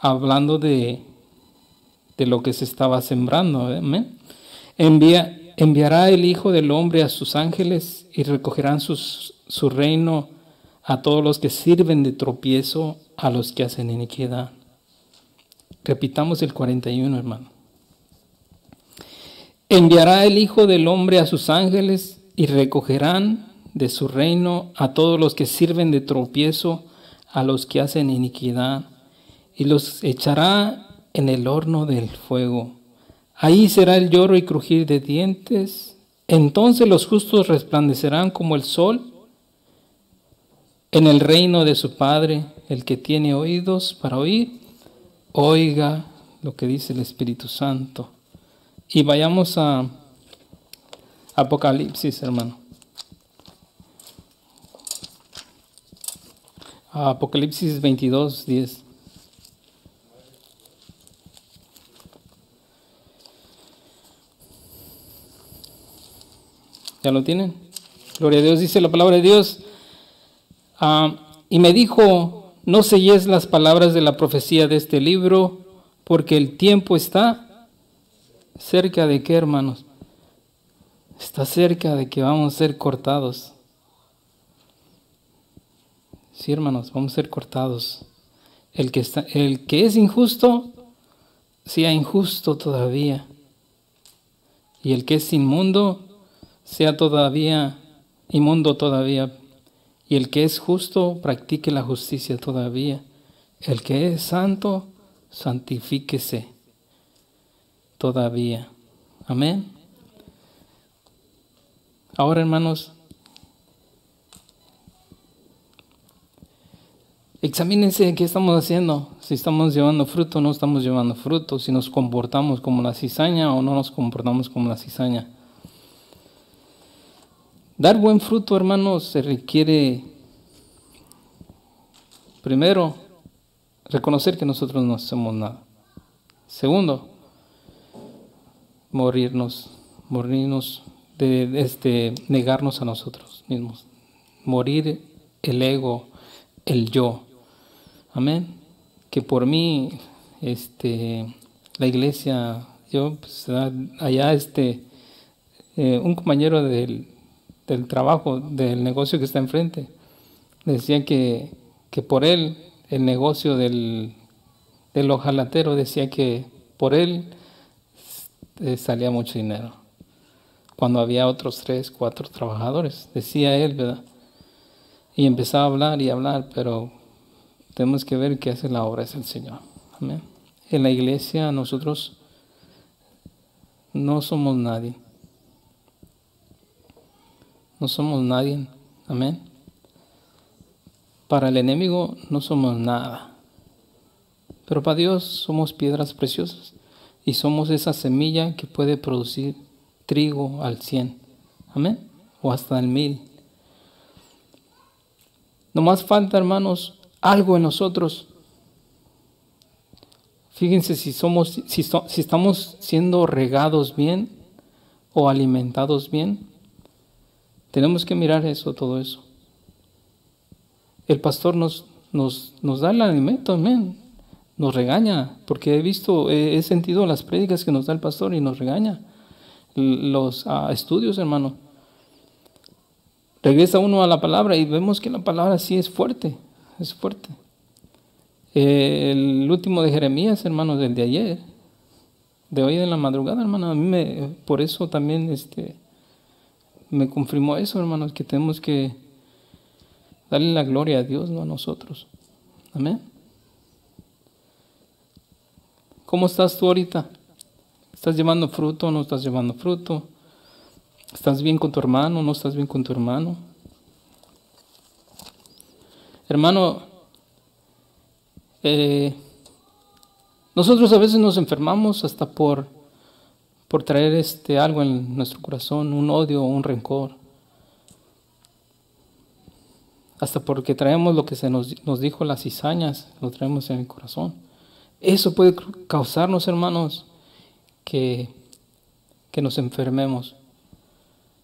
hablando de, de lo que se estaba sembrando. Envía, enviará el Hijo del Hombre a sus ángeles y recogerán su reino a todos los que sirven de tropiezo, a los que hacen iniquidad. Repitamos el 41, hermano. Enviará el Hijo del Hombre a sus ángeles y recogerán de su reino a todos los que sirven de tropiezo, a los que hacen iniquidad, y los echará en el horno del fuego. Ahí será el lloro y crujir de dientes. Entonces los justos resplandecerán como el sol en el reino de su Padre. El que tiene oídos para oír, oiga lo que dice el Espíritu Santo. Y vayamos a Apocalipsis, hermano. Apocalipsis 22, 10. ¿Ya lo tienen? Gloria a Dios, dice la palabra de Dios. Ah, y me dijo, no selles las palabras de la profecía de este libro, porque el tiempo está ¿Cerca de qué, hermanos? Está cerca de que vamos a ser cortados. Sí, hermanos, vamos a ser cortados. El que, está, el que es injusto, sea injusto todavía. Y el que es inmundo, sea todavía inmundo todavía. Y el que es justo, practique la justicia todavía. El que es santo, santifíquese todavía. Amén. Ahora, hermanos, examínense qué estamos haciendo, si estamos llevando fruto o no estamos llevando fruto, si nos comportamos como la cizaña o no nos comportamos como la cizaña. Dar buen fruto, hermanos, se requiere, primero, reconocer que nosotros no hacemos nada. Segundo, morirnos, morirnos de, este, negarnos a nosotros mismos, morir el ego, el yo. Amén. Que por mí, este, la iglesia, yo, pues, allá, este, eh, un compañero del, del, trabajo, del negocio que está enfrente, decía que, que por él, el negocio del, del ojalatero, decía que por él eh, salía mucho dinero. Cuando había otros tres, cuatro trabajadores, decía él, ¿verdad? Y empezaba a hablar y hablar, pero tenemos que ver qué hace la obra es el Señor. Amén. En la iglesia nosotros no somos nadie. No somos nadie. Amén. Para el enemigo no somos nada. Pero para Dios somos piedras preciosas y somos esa semilla que puede producir trigo al cien. Amén. O hasta el mil. No más falta, hermanos, algo en nosotros. Fíjense si somos, si, si estamos siendo regados bien o alimentados bien. Tenemos que mirar eso, todo eso. El pastor nos, nos, nos da el alimento, amén. Nos regaña, porque he visto, he, sentido las prédicas que nos da el pastor y nos regaña. Los ah, estudios, hermano. Regresa uno a la palabra y vemos que la palabra sí es fuerte, es fuerte. el último de Jeremías, hermano, del de ayer, de hoy en la madrugada, hermano, a mí me, por eso también este, me confirmó eso, hermanos, que tenemos que darle la gloria a Dios, no a nosotros. Amén. ¿Cómo estás tú ahorita? ¿Estás llevando fruto o no estás llevando fruto? ¿Estás bien con tu hermano o no estás bien con tu hermano? Hermano, eh, nosotros a veces nos enfermamos hasta por, por traer este, algo en nuestro corazón, un odio un rencor. Hasta porque traemos lo que se nos, nos dijo las cizañas, lo traemos en el corazón. Eso puede causarnos, hermanos, que, que nos enfermemos,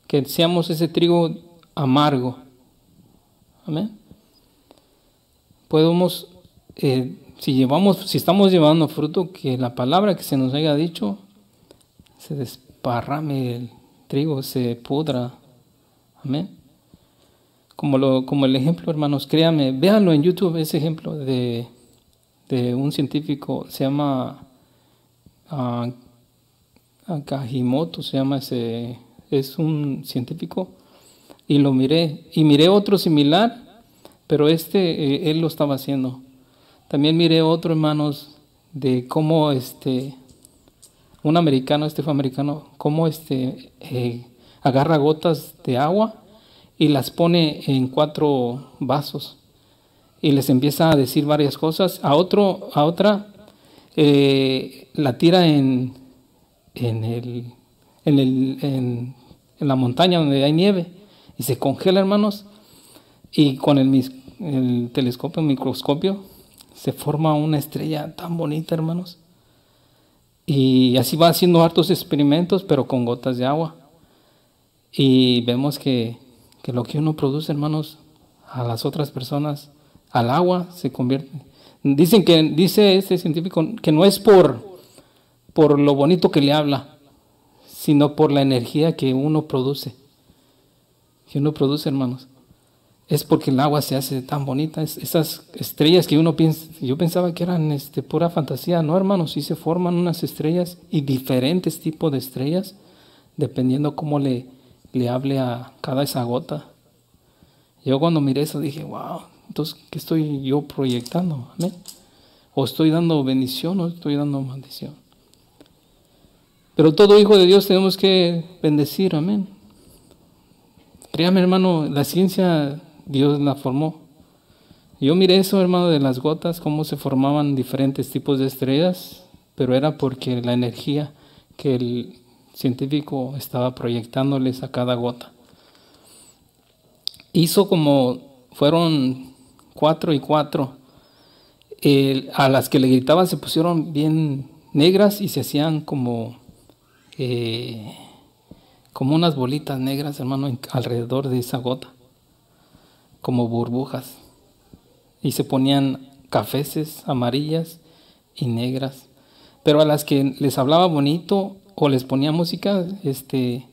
que seamos ese trigo amargo. Amén. Podemos eh, si llevamos, si estamos llevando fruto, que la palabra que se nos haya dicho se desparrame el trigo, se pudra. Amén. Como, lo, como el ejemplo, hermanos, créanme, véanlo en YouTube, ese ejemplo de, de un científico, se llama uh, Kajimoto, se llama ese, es un científico, y lo miré, y miré otro similar, pero este, eh, él lo estaba haciendo. También miré otro, hermanos, de cómo este, un americano, este fue americano, cómo este, eh, agarra gotas de agua y las pone en cuatro vasos y les empieza a decir varias cosas. A, otro, a otra eh, la tira en, en, el, en, el, en, la montaña donde hay nieve y se congela, hermanos, y con el, el telescopio, el microscopio, se forma una estrella tan bonita, hermanos. Y así va haciendo hartos experimentos, pero con gotas de agua. Y vemos que, lo que uno produce, hermanos, a las otras personas, al agua, se convierte. Dicen que, dice este científico, que no es por, por lo bonito que le habla, sino por la energía que uno produce. Que uno produce, hermanos es porque el agua se hace tan bonita. esas estrellas que uno piensa, yo pensaba que eran este, pura fantasía. No, hermanos, sí se forman unas estrellas y diferentes tipos de estrellas, dependiendo cómo le, le hable a cada esa gota. Yo cuando miré eso dije, wow, entonces, ¿qué estoy yo proyectando? ¿Amén? O estoy dando bendición o estoy dando maldición. Pero todo hijo de Dios tenemos que bendecir, amén. Créame, hermano, la ciencia Dios la formó. Yo miré eso, hermano, de las gotas, cómo se formaban diferentes tipos de estrellas, pero era porque la energía que el científico estaba proyectándoles a cada gota. Hizo como, fueron cuatro y cuatro, a las que le gritaban se pusieron bien negras y se hacían como, eh, como unas bolitas negras, hermano, alrededor de esa gota como burbujas y se ponían cafeces, amarillas y negras. Pero a las que les hablaba bonito o les ponía música, este,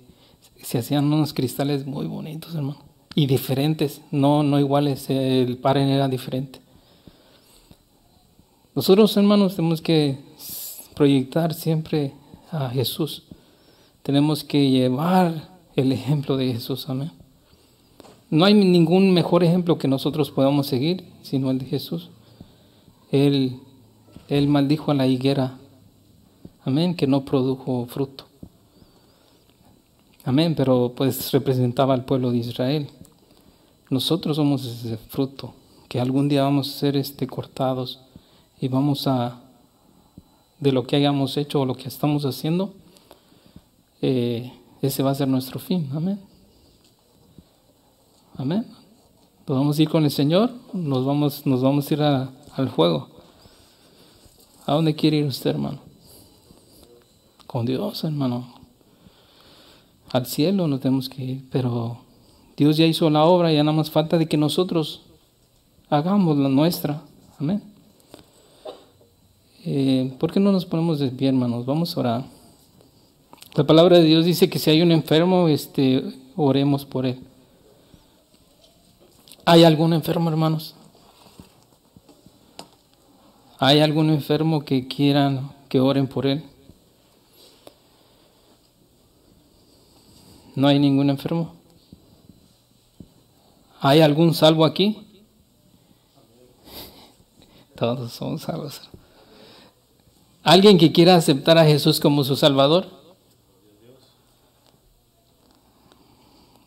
se hacían unos cristales muy bonitos, hermano. Y diferentes, no, no iguales, el paren era diferente. Nosotros, hermanos, tenemos que proyectar siempre a Jesús. Tenemos que llevar el ejemplo de Jesús, amén. No hay ningún mejor ejemplo que nosotros podamos seguir, sino el de Jesús. Él, él maldijo a la higuera, amén, que no produjo fruto. Amén, pero pues representaba al pueblo de Israel. Nosotros somos ese fruto, que algún día vamos a ser este, cortados y vamos a, de lo que hayamos hecho o lo que estamos haciendo, eh, ese va a ser nuestro fin. Amén. Amén. Nos vamos a ir con el Señor, nos vamos, nos vamos a ir al juego. ¿A dónde quiere ir usted, hermano? Con Dios, hermano. Al cielo no tenemos que ir, pero Dios ya hizo la obra, ya nada más falta de que nosotros hagamos la nuestra. Amén. Eh, ¿Por qué no nos ponemos de pie, hermanos? Vamos a orar. La palabra de Dios dice que si hay un enfermo, este, oremos por él. ¿Hay algún enfermo, hermanos? ¿Hay algún enfermo que quieran que oren por él? ¿No hay ningún enfermo? ¿Hay algún salvo aquí? Todos somos salvos. ¿Alguien que quiera aceptar a Jesús como su Salvador?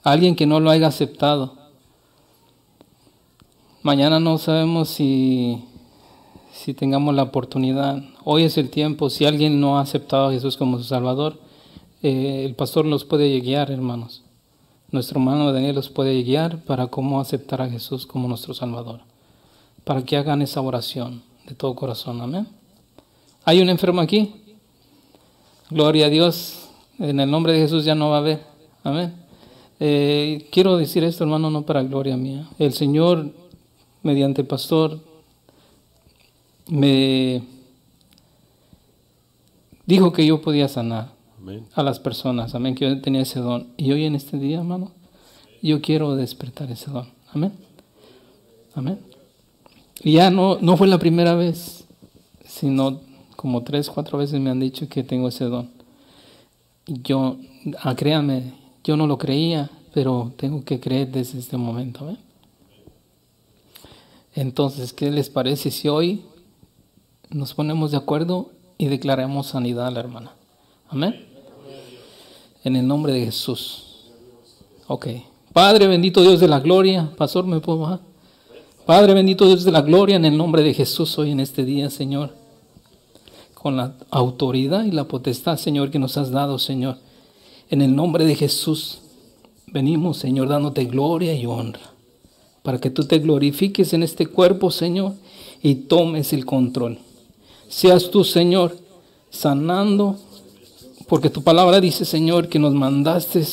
Alguien que no lo haya aceptado. Mañana no sabemos si, si tengamos la oportunidad. Hoy es el tiempo. Si alguien no ha aceptado a Jesús como su Salvador, eh, el pastor los puede guiar, hermanos. Nuestro hermano Daniel los puede guiar para cómo aceptar a Jesús como nuestro Salvador. Para que hagan esa oración de todo corazón. Amén. ¿Hay un enfermo aquí? Gloria a Dios. En el nombre de Jesús ya no va a haber. Amén. Eh, quiero decir esto, hermano, no para gloria mía. El Señor, mediante pastor, me dijo que yo podía sanar a las personas. Amén. Que yo tenía ese don. Y hoy en este día, hermano, yo quiero despertar ese don. Amén. Amén. Y ya no, no fue la primera vez, sino como tres, cuatro veces me han dicho que tengo ese don. Yo, ah, créanme, yo no lo creía, pero tengo que creer desde este momento. ¿eh? Entonces, ¿qué les parece si hoy nos ponemos de acuerdo y declaramos sanidad a la hermana? Amén. En el nombre de Jesús. Ok. Padre bendito Dios de la gloria. Pastor, ¿me puedo bajar? Padre bendito Dios de la gloria, en el nombre de Jesús hoy en este día, Señor con la autoridad y la potestad, Señor, que nos has dado, Señor. En el nombre de Jesús, venimos, Señor, dándote gloria y honra, para que tú te glorifiques en este cuerpo, Señor, y tomes el control. Seas tú, Señor, sanando, porque tu palabra dice, Señor, que nos mandaste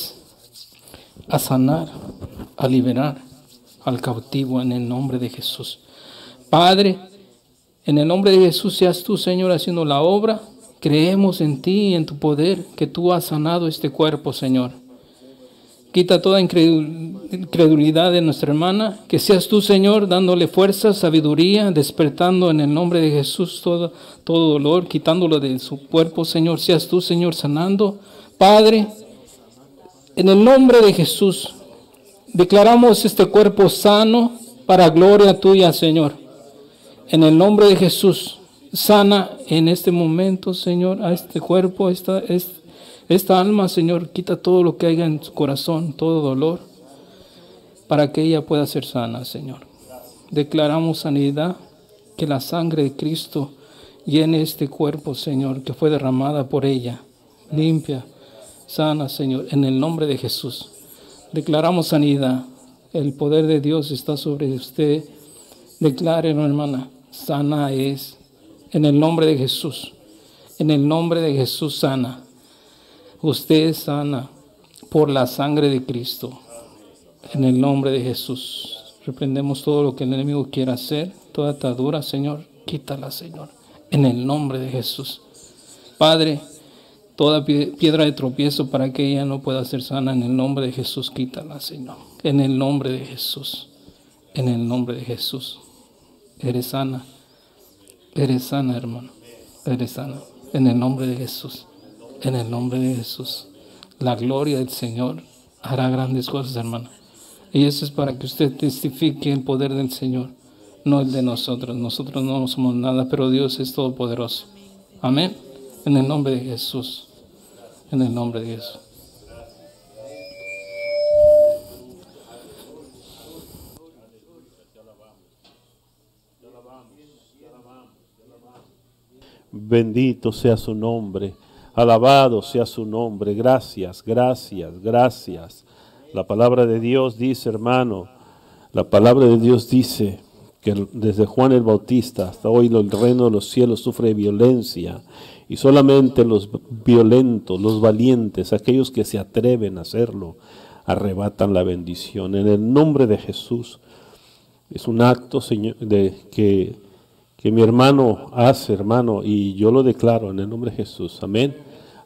a sanar, a liberar al cautivo en el nombre de Jesús. Padre, en el nombre de Jesús seas tú, Señor, haciendo la obra. Creemos en ti y en tu poder, que tú has sanado este cuerpo, Señor. Quita toda incredulidad de nuestra hermana. Que seas tú, Señor, dándole fuerza, sabiduría, despertando en el nombre de Jesús todo, todo dolor, quitándolo de su cuerpo, Señor. Seas tú, Señor, sanando. Padre, en el nombre de Jesús, declaramos este cuerpo sano para gloria tuya, Señor. En el nombre de Jesús, sana en este momento, Señor, a este cuerpo, esta, esta alma, Señor. Quita todo lo que haya en su corazón, todo dolor, para que ella pueda ser sana, Señor. Declaramos sanidad, que la sangre de Cristo llene este cuerpo, Señor, que fue derramada por ella. Limpia, sana, Señor, en el nombre de Jesús. Declaramos sanidad. El poder de Dios está sobre usted. Declárenlo, hermana sana es. En el nombre de Jesús. En el nombre de Jesús sana. Usted es sana por la sangre de Cristo. En el nombre de Jesús. Reprendemos todo lo que el enemigo quiera hacer. Toda atadura, Señor. Quítala, Señor. En el nombre de Jesús. Padre, toda piedra de tropiezo para que ella no pueda ser sana. En el nombre de Jesús, quítala, Señor. En el nombre de Jesús. En el nombre de Jesús. Eres sana. Eres sana, hermano. Eres sana. En el nombre de Jesús. En el nombre de Jesús. La gloria del Señor hará grandes cosas, hermano. Y eso es para que usted testifique el poder del Señor, no el de nosotros. Nosotros no somos nada, pero Dios es todopoderoso. Amén. En el nombre de Jesús. En el nombre de Jesús. Bendito sea su nombre. Alabado sea su nombre. Gracias, gracias, gracias. La palabra de Dios dice, hermano, la palabra de Dios dice que desde Juan el Bautista hasta hoy el reino de los cielos sufre violencia y solamente los violentos, los valientes, aquellos que se atreven a hacerlo, arrebatan la bendición. En el nombre de Jesús. Es un acto, Señor, de que, que mi hermano hace, hermano, y yo lo declaro en el nombre de Jesús. Amén.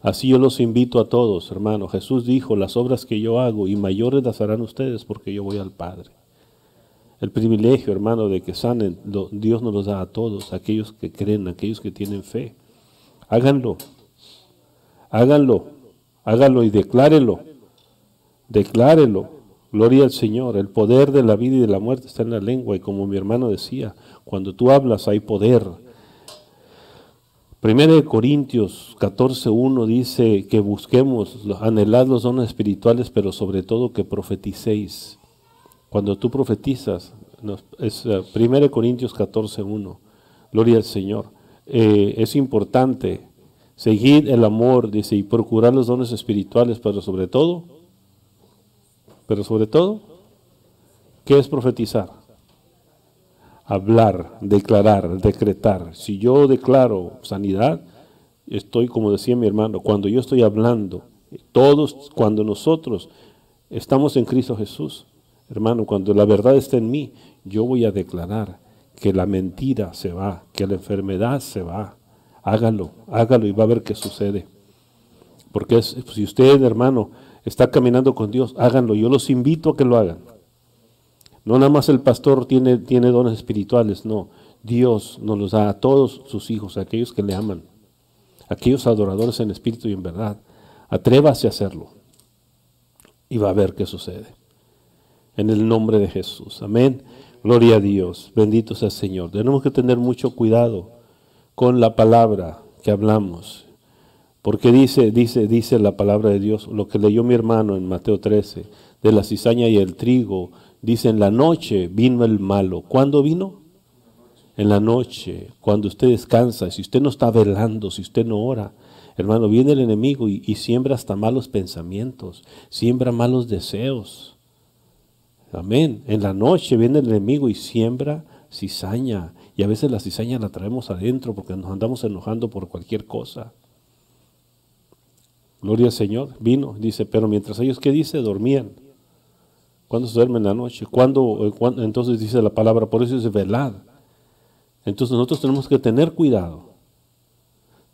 Así yo los invito a todos, hermano. Jesús dijo, las obras que yo hago y mayores las harán ustedes porque yo voy al Padre. El privilegio, hermano, de que sanen, Dios nos los da a todos, aquellos que creen, aquellos que tienen fe. Háganlo, háganlo, háganlo y declárelo, declárelo. Gloria al Señor, el poder de la vida y de la muerte está en la lengua y como mi hermano decía, cuando tú hablas hay poder. Primero de Corintios 14.1 dice que busquemos, anhelad los dones espirituales, pero sobre todo que profeticéis. Cuando tú profetizas, es 1 eh, Corintios 14.1, gloria al Señor. Eh, es importante seguir el amor, dice, y procurar los dones espirituales, pero sobre todo, pero sobre todo, ¿qué es profetizar? Hablar, declarar, decretar. Si yo declaro sanidad, estoy, como decía mi hermano, cuando yo estoy hablando, todos, cuando nosotros estamos en Cristo Jesús, hermano, cuando la verdad está en mí, yo voy a declarar que la mentira se va, que la enfermedad se va. Hágalo, hágalo y va a ver qué sucede. Porque si usted, hermano, está caminando con Dios, háganlo. Yo los invito a que lo hagan. No nada más el pastor tiene, tiene dones espirituales, no. Dios nos los da a todos sus hijos, a aquellos que le aman, a aquellos adoradores en espíritu y en verdad. Atrévase a hacerlo y va a ver qué sucede. En el nombre de Jesús. Amén. Gloria a Dios. Bendito sea el Señor. Tenemos que tener mucho cuidado con la palabra que hablamos. Porque dice, dice, dice la palabra de Dios, lo que leyó mi hermano en Mateo 13, de la cizaña y el trigo, dice en la noche vino el malo. ¿Cuándo vino? En la noche, cuando usted descansa, si usted no está velando, si usted no ora, hermano, viene el enemigo y, siembra hasta malos pensamientos, siembra malos deseos. Amén. En la noche viene el enemigo y siembra cizaña. Y a veces la cizaña la traemos adentro porque nos andamos enojando por cualquier cosa. Gloria al Señor. Vino, dice, pero mientras ellos, ¿qué dice? Dormían. ¿Cuándo se duermen en la noche? ¿Cuándo, eh, Entonces dice la palabra, por eso es velad. Entonces nosotros tenemos que tener cuidado.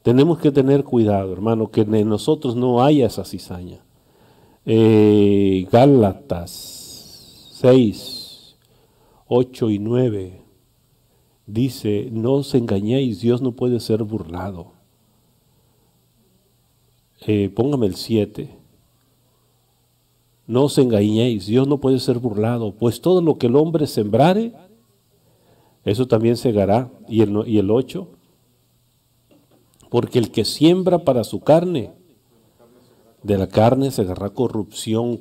Tenemos que tener cuidado, hermano, que en nosotros no haya esa cizaña. Eh, Gálatas 6, 8 y 9 dice, no os engañéis, Dios no puede ser burlado. Eh, póngame el 7. No os engañéis, Dios no puede ser burlado, pues todo lo que el hombre sembrare, eso también segará. ¿Y el, y el 8? Porque el que siembra para su carne, de la carne segará corrupción,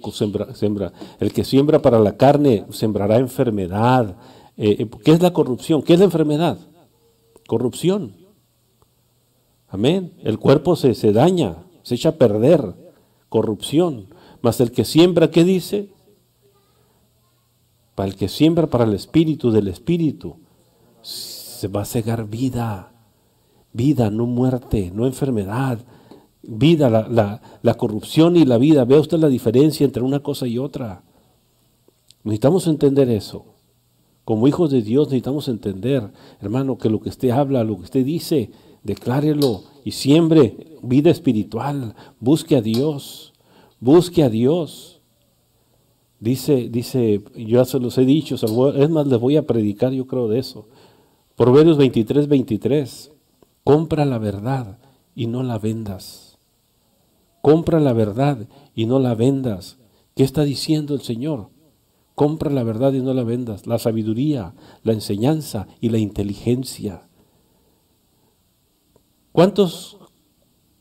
el que siembra para la carne sembrará enfermedad, eh, eh, ¿Qué es la corrupción? ¿Qué es la enfermedad? Corrupción. Amén. El cuerpo se, se daña, se echa a perder. Corrupción. Mas el que siembra, ¿qué dice? Para el que siembra para el espíritu del espíritu, se va a cegar vida. Vida, no muerte, no enfermedad. Vida, la, la, la corrupción y la vida. Vea usted la diferencia entre una cosa y otra. Necesitamos entender eso. Como hijos de Dios necesitamos entender, hermano, que lo que usted habla, lo que usted dice, declárelo y siembre vida espiritual. Busque a Dios, busque a Dios. Dice, dice, yo se los he dicho, es más, les voy a predicar, yo creo de eso. Proverbios 23, 23. Compra la verdad y no la vendas. Compra la verdad y no la vendas. ¿Qué está diciendo el Señor? Compra la verdad y no la vendas. La sabiduría, la enseñanza y la inteligencia. ¿Cuántos,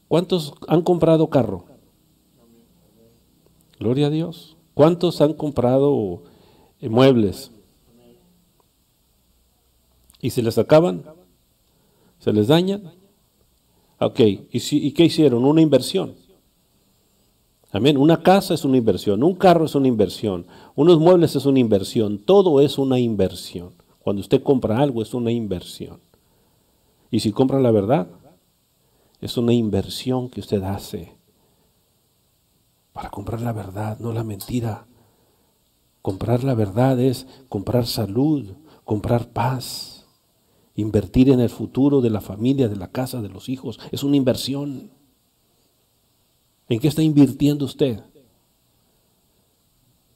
cuántos han comprado carro? Gloria a Dios. ¿Cuántos han comprado eh, muebles? ¿Y se les acaban? ¿Se les dañan? Ok, ¿y, ¿y qué hicieron? Una inversión. Amén. Una casa es una inversión, un carro es una inversión, unos muebles es una inversión, todo es una inversión. Cuando usted compra algo es una inversión. Y si compra la verdad, es una inversión que usted hace. Para comprar la verdad, no la mentira. Comprar la verdad es comprar salud, comprar paz, invertir en el futuro de la familia, de la casa, de los hijos. Es una inversión. ¿En qué está invirtiendo usted?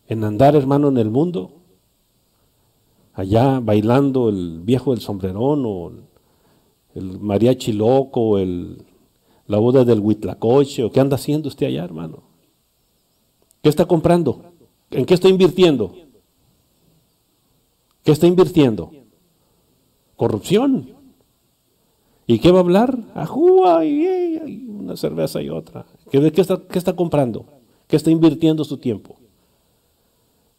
¿En andar, hermano, en el mundo? Allá bailando el viejo del sombrerón o el mariachi loco o el, la boda del huitlacoche o qué anda haciendo usted allá, hermano. ¿Qué está comprando? ¿En qué está invirtiendo? ¿Qué está invirtiendo? Corrupción. ¿Y qué va a hablar? Ajúa y una cerveza y otra. ¿Qué, qué, está, ¿Qué está comprando? ¿Qué está invirtiendo su tiempo?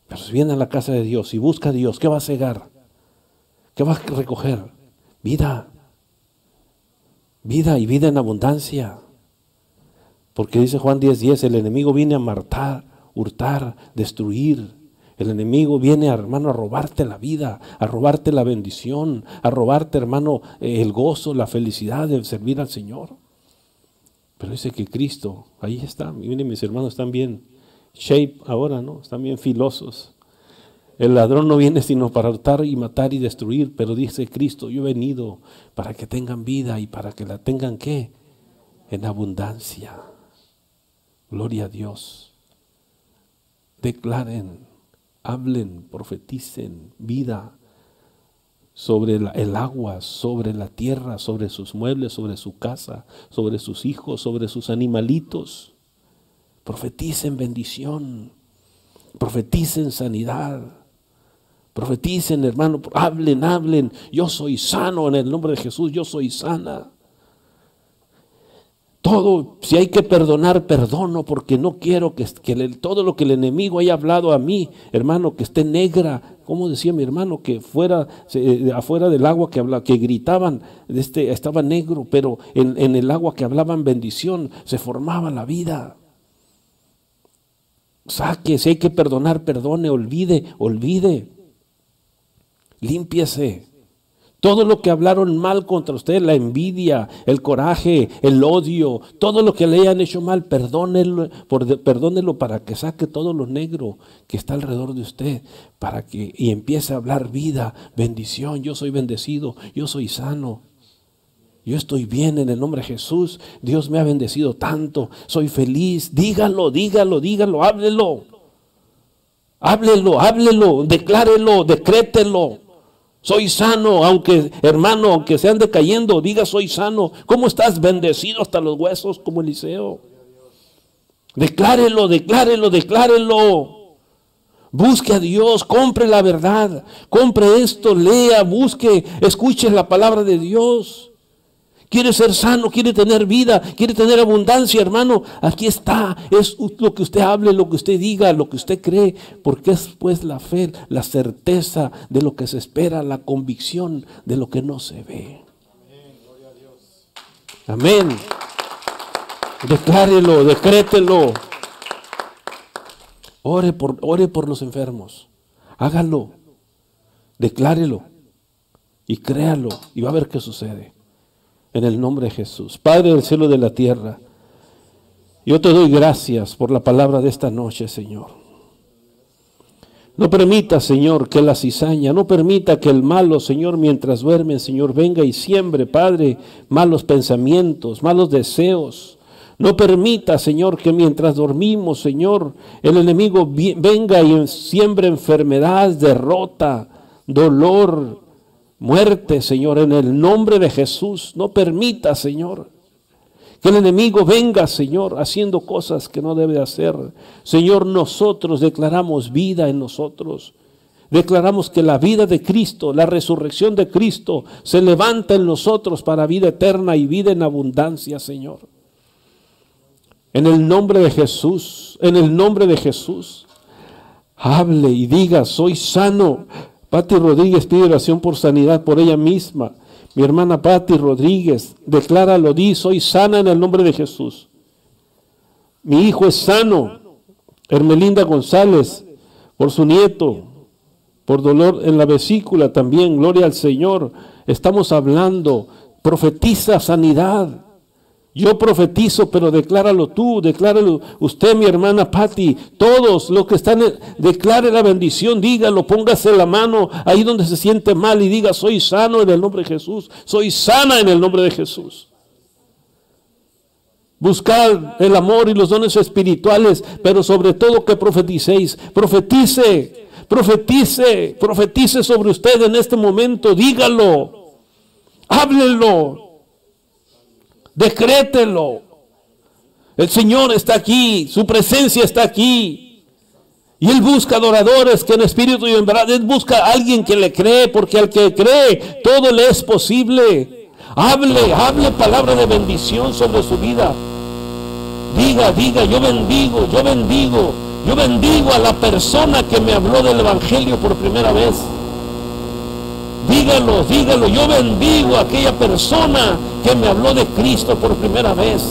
Pero si viene a la casa de Dios y busca a Dios, ¿qué va a cegar? ¿Qué va a recoger? Vida. Vida y vida en abundancia. Porque dice Juan 10:10, 10, el enemigo viene a matar, hurtar, destruir. El enemigo viene, hermano, a robarte la vida, a robarte la bendición, a robarte, hermano, el gozo, la felicidad de servir al Señor. Pero dice que Cristo, ahí está, miren mis hermanos, están bien shape ahora, ¿no? Están bien filosos. El ladrón no viene sino para hurtar y matar y destruir, pero dice Cristo, yo he venido para que tengan vida y para que la tengan qué? En abundancia. Gloria a Dios. Declaren, hablen, profeticen vida sobre el agua, sobre la tierra, sobre sus muebles, sobre su casa, sobre sus hijos, sobre sus animalitos. Profeticen bendición, profeticen sanidad Profeticen, hermano, hablen, hablen. Yo soy sano en el nombre de Jesús, yo soy sana. Todo, si hay que perdonar, perdono, porque no quiero que, todo lo que el enemigo haya hablado a mí, hermano, que esté negra. Como decía mi hermano, que fuera eh, afuera del agua que, habla, que gritaban, este, estaba negro, pero en, en el agua que hablaban bendición se formaba la vida. Saque, si hay que perdonar, perdone, olvide, olvide límpiese. Todo lo que hablaron mal contra usted, la envidia, el coraje, el odio, todo lo que le hayan hecho mal, perdónelo, perdónelo para que saque todo lo negro que está alrededor de usted, para que y empiece a hablar vida, bendición. Yo soy bendecido, yo soy sano. Yo estoy bien en el nombre de Jesús. Dios me ha bendecido tanto. Soy feliz. Dígalo, dígalo, dígalo, háblelo. Háblelo, háblelo, declárelo, decrételo. Soy sano, aunque hermano, aunque se ande cayendo, diga soy sano. ¿Cómo estás bendecido hasta los huesos como Eliseo? Declárelo, declárelo, declárelo. Busque a Dios, compre la verdad, compre esto, lea, busque, escuche la palabra de Dios quiere ser sano, quiere tener vida, quiere tener abundancia, hermano, aquí está. Es lo que usted hable, lo que usted diga, lo que usted cree, porque es pues la fe, la certeza de lo que se espera, la convicción de lo que no se ve. Amén. Declárelo, decrételo. Ore por, ore por los enfermos. Hágalo. Declárelo. Y créalo. Y va a ver qué sucede en el nombre de Jesús. Padre del cielo y de la tierra, yo te doy gracias por la palabra de esta noche, Señor. No permita, Señor, que la cizaña, no permita que el malo, Señor, mientras duerme, Señor, venga y siembre, Padre, malos pensamientos, malos deseos. No permita, Señor, que mientras dormimos, Señor, el enemigo venga y siembre enfermedad, derrota, dolor, muerte, Señor, en el nombre de Jesús. No permita, Señor, que el enemigo venga, Señor, haciendo cosas que no debe hacer. Señor, nosotros declaramos vida en nosotros. Declaramos que la vida de Cristo, la resurrección de Cristo, se levanta en nosotros para vida eterna y vida en abundancia, Señor. En el nombre de Jesús, en el nombre de Jesús, hable y diga, soy sano Patti Rodríguez pide oración por sanidad por ella misma. Mi hermana Patti Rodríguez, declara, lo di, soy sana en el nombre de Jesús. Mi hijo es sano. Hermelinda González, por su nieto, por dolor en la vesícula también, gloria al Señor. Estamos hablando, profetiza sanidad. Yo profetizo, pero decláralo tú, decláralo usted, mi hermana Patti, todos los que están, declare la bendición, dígalo, póngase la mano ahí donde se siente mal y diga, soy sano en el nombre de Jesús, soy sana en el nombre de Jesús. Buscar el amor y los dones espirituales, pero sobre todo que profeticéis, profetice, profetice, profetice sobre usted en este momento, dígalo, háblelo, Decrételo. El Señor está aquí, su presencia está aquí. Y Él busca adoradores que en espíritu y en verdad, Él busca a alguien que le cree, porque al que cree todo le es posible. Hable, hable palabra de bendición sobre su vida. Diga, diga, yo bendigo, yo bendigo, yo bendigo a la persona que me habló del Evangelio por primera vez. Dígalo, dígalo, yo bendigo a aquella persona que me habló de Cristo por primera vez.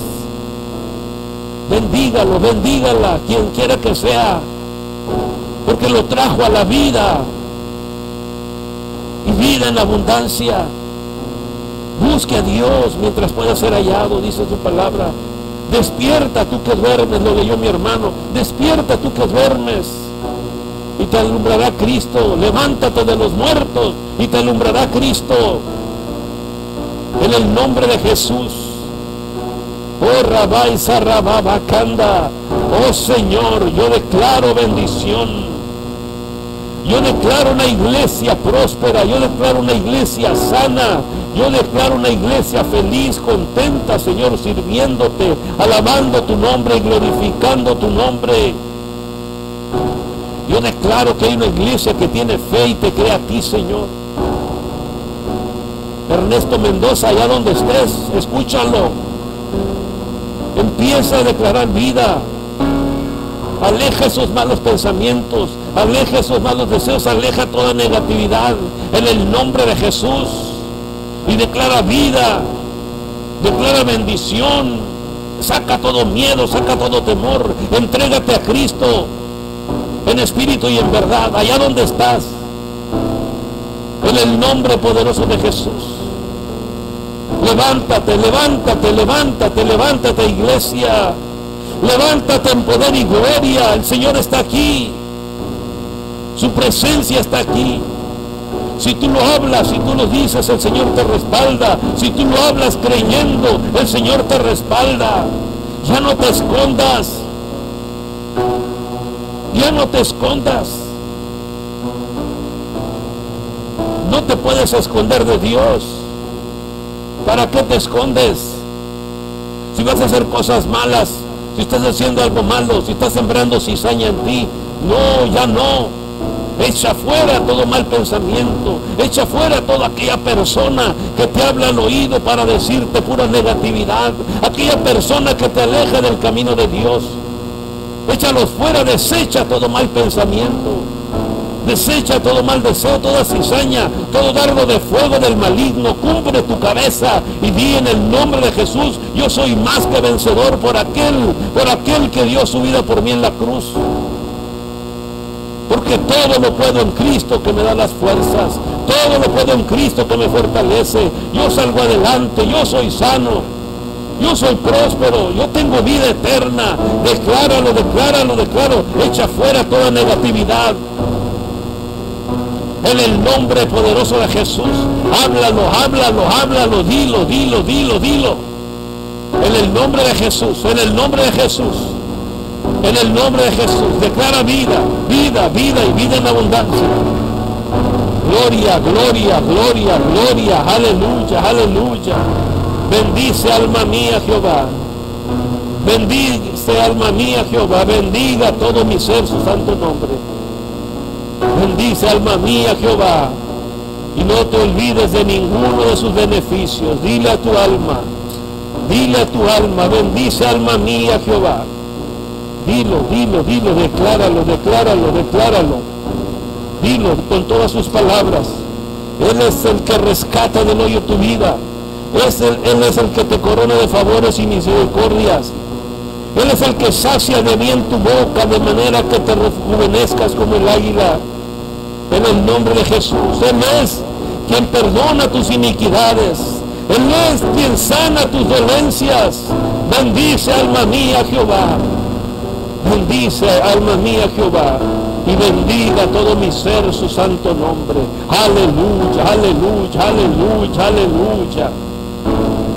Bendígalo, bendígala, quien quiera que sea, porque lo trajo a la vida y vida en abundancia. Busque a Dios mientras pueda ser hallado, dice su palabra. Despierta tú que duermes, lo leyó mi hermano. Despierta tú que duermes y te alumbrará Cristo. Levántate de los muertos y te alumbrará Cristo. En el nombre de Jesús. Oh Rabai Sarababacanda. Oh Señor, yo declaro bendición. Yo declaro una iglesia próspera, yo declaro una iglesia sana, yo declaro una iglesia feliz, contenta, Señor, sirviéndote, alabando tu nombre y glorificando tu nombre. Yo declaro que hay una iglesia que tiene fe y te cree a ti, Señor. Ernesto Mendoza, allá donde estés, escúchalo. Empieza a declarar vida. Aleja esos malos pensamientos, aleja esos malos deseos, aleja toda negatividad en el nombre de Jesús. Y declara vida, declara bendición, saca todo miedo, saca todo temor, entrégate a Cristo en espíritu y en verdad, allá donde estás, en el nombre poderoso de Jesús. Levántate, levántate, levántate, levántate iglesia. Levántate en poder y gloria. El Señor está aquí. Su presencia está aquí. Si tú lo hablas, si tú lo dices, el Señor te respalda. Si tú lo hablas creyendo, el Señor te respalda. Ya no te escondas. Ya no te escondas. No te puedes esconder de Dios. ¿Para qué te escondes? Si vas a hacer cosas malas, si estás haciendo algo malo, si estás sembrando cizaña en ti, no, ya no. Echa fuera todo mal pensamiento. Echa fuera toda aquella persona que te habla al oído para decirte pura negatividad. Aquella persona que te aleja del camino de Dios. Échalos fuera, desecha todo mal pensamiento. Desecha todo mal deseo, toda cizaña, todo dardo de fuego del maligno. Cubre tu cabeza y di en el nombre de Jesús, yo soy más que vencedor por aquel, por aquel que dio su vida por mí en la cruz. Porque todo lo puedo en Cristo que me da las fuerzas. Todo lo puedo en Cristo que me fortalece. Yo salgo adelante, yo soy sano. Yo soy próspero, yo tengo vida eterna. Decláralo, decláralo, declaro. Echa fuera toda negatividad. En el nombre poderoso de Jesús. Háblalo, háblalo, háblalo. Dilo, dilo, dilo, dilo. En el nombre de Jesús, en el nombre de Jesús. En el nombre de Jesús. Declara vida, vida, vida y vida en abundancia. Gloria, gloria, gloria, gloria. Aleluya, aleluya. Bendice alma mía Jehová. Bendice alma mía Jehová. Bendiga todo mi ser su santo nombre. Bendice alma mía Jehová. Y no te olvides de ninguno de sus beneficios. Dile a tu alma. Dile a tu alma. Bendice alma mía Jehová. Dilo, dilo, dilo. Decláralo, decláralo, decláralo. Dilo con todas sus palabras. Él es el que rescata del hoyo tu vida. Es él es el que te corona de favores y misericordias. Él es el que sacia de bien tu boca de manera que te rejuvenezcas como el águila. En el nombre de Jesús. Él es quien perdona tus iniquidades. Él es quien sana tus dolencias. Bendice alma mía Jehová. Bendice alma mía Jehová. Y bendiga todo mi ser su santo nombre. Aleluya, aleluya, aleluya, aleluya.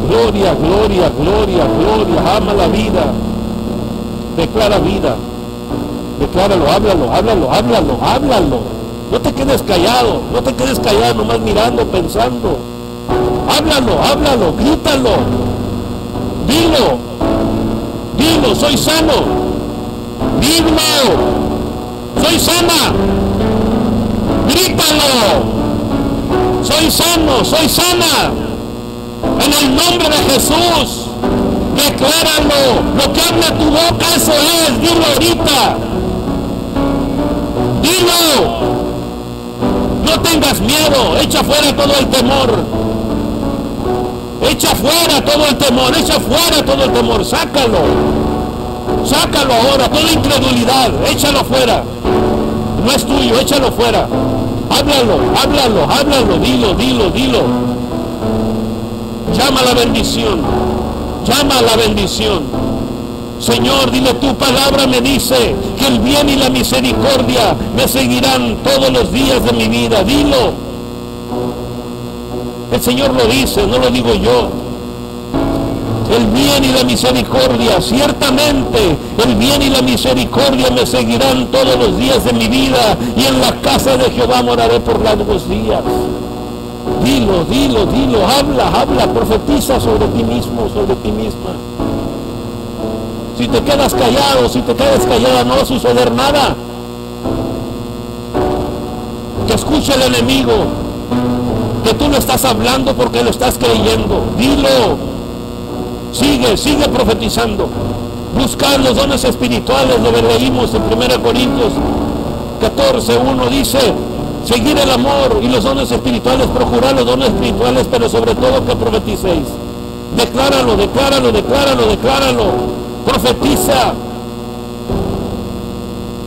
Gloria, gloria, gloria, gloria. Ama la vida. Declara vida. Decláralo, háblalo, háblalo, háblalo, háblalo. No te quedes callado, no te quedes callado nomás mirando, pensando. Háblalo, háblalo, grítalo. Dilo, dilo, soy sano. Dilo, soy sana. Grítalo. Soy sano, soy sana. En el nombre de Jesús. Decláralo. Lo que habla tu boca, eso es. Dilo ahorita. Dilo. No tengas miedo. Echa fuera todo el temor. Echa fuera todo el temor. Echa fuera todo el temor. Sácalo. Sácalo ahora. Toda incredulidad. Échalo fuera. No es tuyo. Échalo fuera. Háblalo. Háblalo. Háblalo. Dilo. Dilo. Dilo. Llama la bendición. Llama la bendición. Señor, dile tu palabra me dice que el bien y la misericordia me seguirán todos los días de mi vida. Dilo. El Señor lo dice, no lo digo yo. El bien y la misericordia, ciertamente, el bien y la misericordia me seguirán todos los días de mi vida y en la casa de Jehová moraré por largos días. Dilo, dilo, dilo, habla, habla, profetiza sobre ti mismo, sobre ti misma. Si te quedas callado, si te quedas callada, no va a suceder nada. Que escuche el enemigo, que tú lo estás hablando porque lo estás creyendo. Dilo. Sigue, sigue profetizando. Buscar los dones espirituales, lo leímos en 1 Corintios 14, 1 dice, seguir el amor y los dones espirituales, procurar los dones espirituales, pero sobre todo que profeticéis. Decláralo, decláralo, decláralo, decláralo. Profetiza.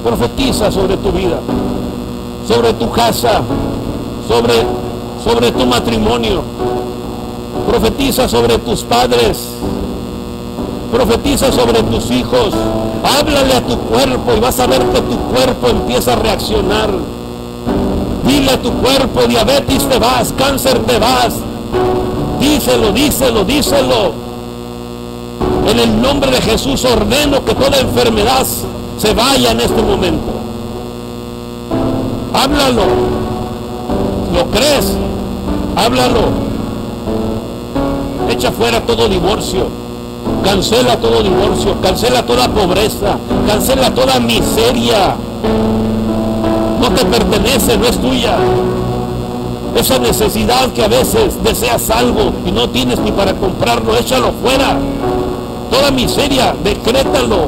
Profetiza sobre tu vida, sobre tu casa, sobre, sobre tu matrimonio. Profetiza sobre tus padres. Profetiza sobre tus hijos. Háblale a tu cuerpo y vas a ver que tu cuerpo empieza a reaccionar. Dile a tu cuerpo, diabetes te vas, cáncer te vas. Díselo, díselo, díselo. En el nombre de Jesús ordeno que toda enfermedad se vaya en este momento. Háblalo. ¿Lo crees? Háblalo. Echa fuera todo divorcio. Cancela todo divorcio. Cancela toda pobreza. Cancela toda miseria. No te pertenece, no es tuya. Esa necesidad que a veces deseas algo y no tienes ni para comprarlo, échalo fuera. Toda miseria, decrétalo.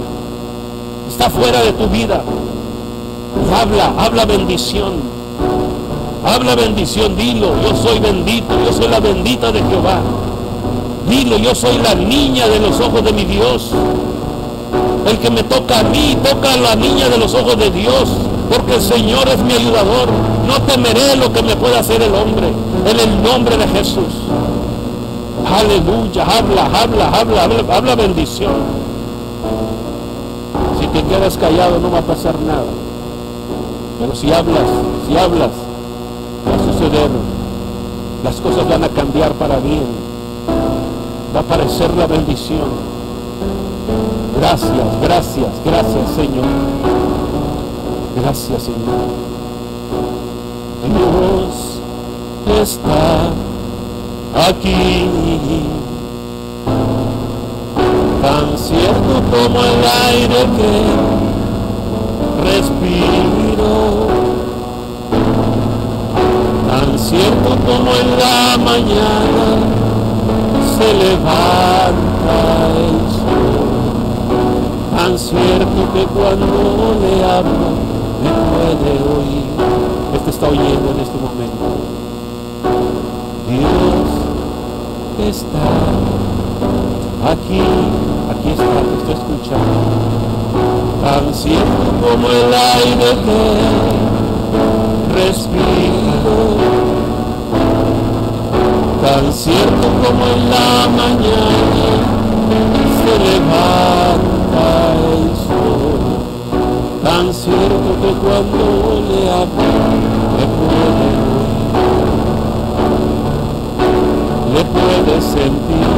Está fuera de tu vida. habla, habla bendición. Habla bendición, dilo, yo soy bendito, yo soy la bendita de Jehová. Dilo, yo soy la niña de los ojos de mi Dios. El que me toca a mí, toca a la niña de los ojos de Dios, porque el Señor es mi ayudador. No temeré lo que me pueda hacer el hombre, en el nombre de Jesús. Aleluya, habla, habla, habla, habla, habla bendición. Si te quedas callado no va a pasar nada. Pero si hablas, si hablas, va a suceder. Las cosas van a cambiar para bien. Va a aparecer la bendición. Gracias, gracias, gracias Señor. Gracias Señor. Dios está aquí. Tan cierto como el aire que respiro, tan cierto como en la mañana se levanta el sol, tan cierto que cuando le hablo puede oír. Este está oyendo en este momento. Dios está aquí, aquí está, te estoy escuchando, tan cierto como el aire que respiro, Tan cierto como en la mañana se levanta el sol, tan cierto que cuando le hablo le puede oír, le puede sentir.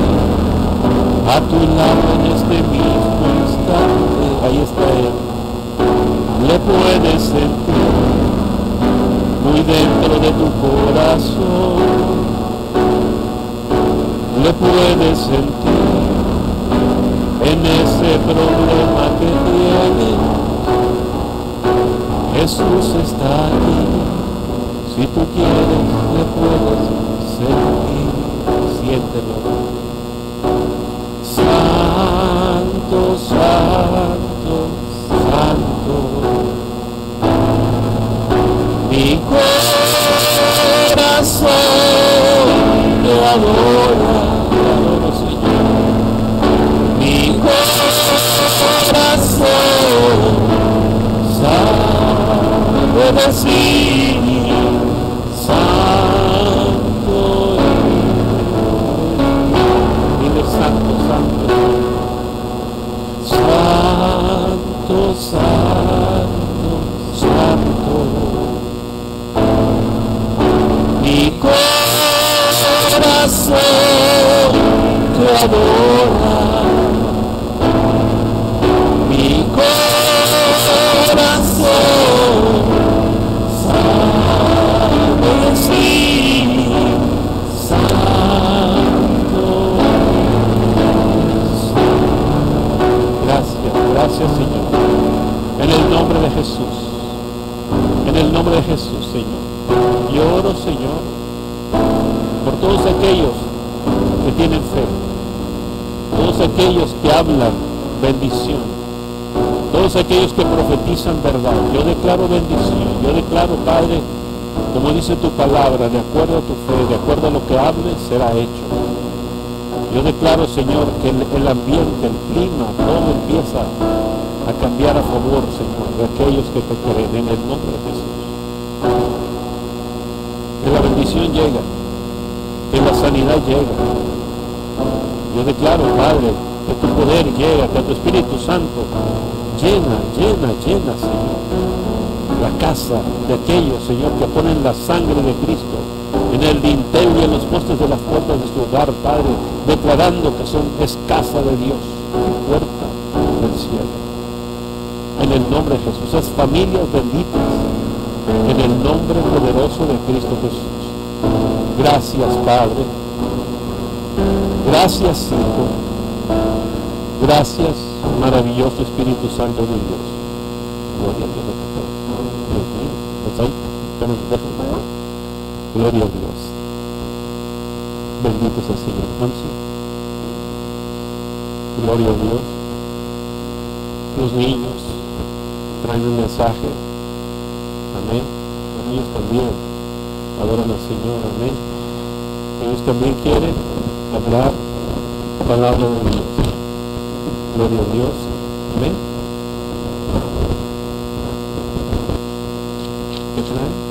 A tu lado en este mismo instante, ahí está él, le puedes sentir. Muy dentro de tu corazón. Le puedes sentir. En ese problema que tienes. Jesús está aquí. Si tú quieres, le puedes sentir. Siéntelo. Santo, santo, santo. Mi corazón te adora, corazón te adora. De Jesús. En el nombre de Jesús, Señor. Yo oro, Señor, por todos aquellos que tienen fe, todos aquellos que hablan bendición, todos aquellos que profetizan verdad. Yo declaro bendición, yo declaro, Padre, como dice tu palabra, de acuerdo a tu fe, de acuerdo a lo que hables, será hecho. Yo declaro, Señor, que el ambiente, el clima, todo empieza cambiar a favor, Señor, de aquellos que te creen en el nombre de Jesús. Que la bendición llega, que la sanidad llega. Yo declaro, Padre, que tu poder llega, que tu Espíritu Santo llena, llena, llena, Señor, la casa de aquellos, Señor, que ponen la sangre de Cristo en el dintel y en los postes de las puertas de su hogar, Padre, declarando que son, es casa de Dios, puerta del cielo. En el nombre de Jesús, es familias benditas, en el nombre poderoso de Cristo Jesús. Gracias, Padre. Gracias, Hijo. Gracias, maravilloso Espíritu Santo de Dios. Gloria a Dios. Dios mío, ¿estás ahí? ¿Estamos lejos? Gloria a Dios. Bendito sea el Señor. Gloria a Dios. Los niños traen un mensaje. Amén. Los niños también adoran al Señor. Amén. Ellos también quieren hablar palabra de Dios. Gloria a Dios. Amén. ¿Qué traen?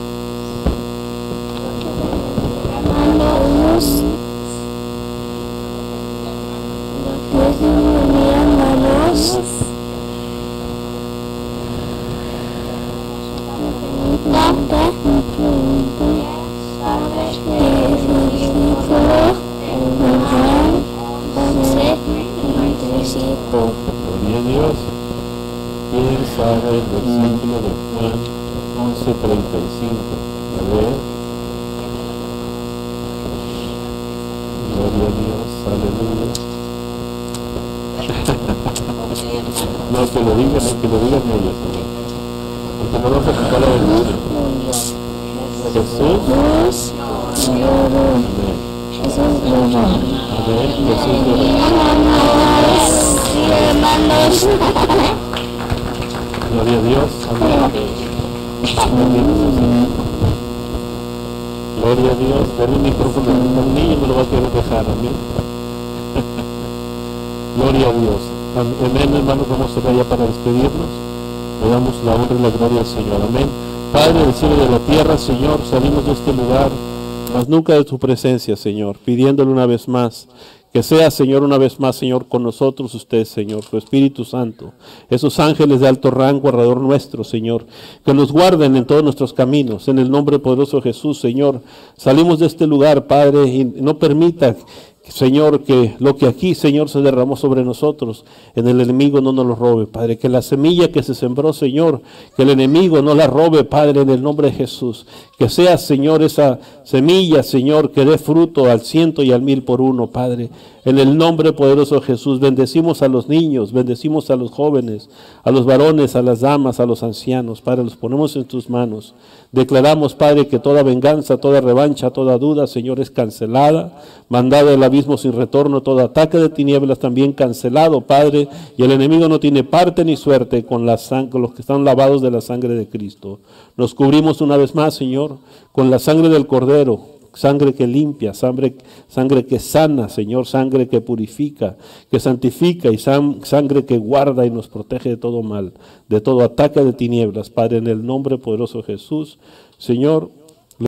¿Quién sabe el versículo de Juan 11.35? A ver. Gloria a Dios. Aleluya. no, que lo digan, eh, que lo digan ellos. Porque no vamos a quitar la bendición. Jesús. Jesús. Jesús. Jesús lloró. Hermanos y hermanos. Gloria a Dios. Amén. El. Gloria a Dios. Dale un micrófono al niño, no lo va a querer dejar. Gloria a Dios. Amén, hermanos. Vamos a ya para despedirnos. Le damos la honra y la gloria al Señor. Amén. Padre del cielo y de la tierra, Señor, salimos de este lugar mas nunca de tu presencia, Señor, pidiéndole una vez más que sea, Señor, una vez más, Señor, con nosotros usted, Señor, tu Espíritu Santo, esos ángeles de alto rango alrededor nuestro, Señor, que nos guarden en todos nuestros caminos, en el nombre poderoso de Jesús, Señor. Salimos de este lugar, Padre, y no permita Señor, que lo que aquí, Señor, se derramó sobre nosotros, en el enemigo no nos lo robe, Padre. Que la semilla que se sembró, Señor, que el enemigo no la robe, Padre, en el nombre de Jesús. Que sea, Señor, esa semilla, Señor, que dé fruto al ciento y al mil por uno, Padre. En el nombre poderoso de Jesús, bendecimos a los niños, bendecimos a los jóvenes, a los varones, a las damas, a los ancianos. Padre, los ponemos en tus manos. Declaramos, Padre, que toda venganza, toda revancha, toda duda, Señor, es cancelada. Mandado el abismo sin retorno, todo ataque de tinieblas también cancelado, Padre. Y el enemigo no tiene parte ni suerte con, con los que están lavados de la sangre de Cristo. Nos cubrimos una vez más, Señor, con la sangre del Cordero, sangre que limpia, sangre, sangre que sana, Señor, sangre que purifica, que santifica y sangre que guarda y nos protege de todo mal, de todo ataque de tinieblas. Padre, en el nombre poderoso de Jesús, Señor,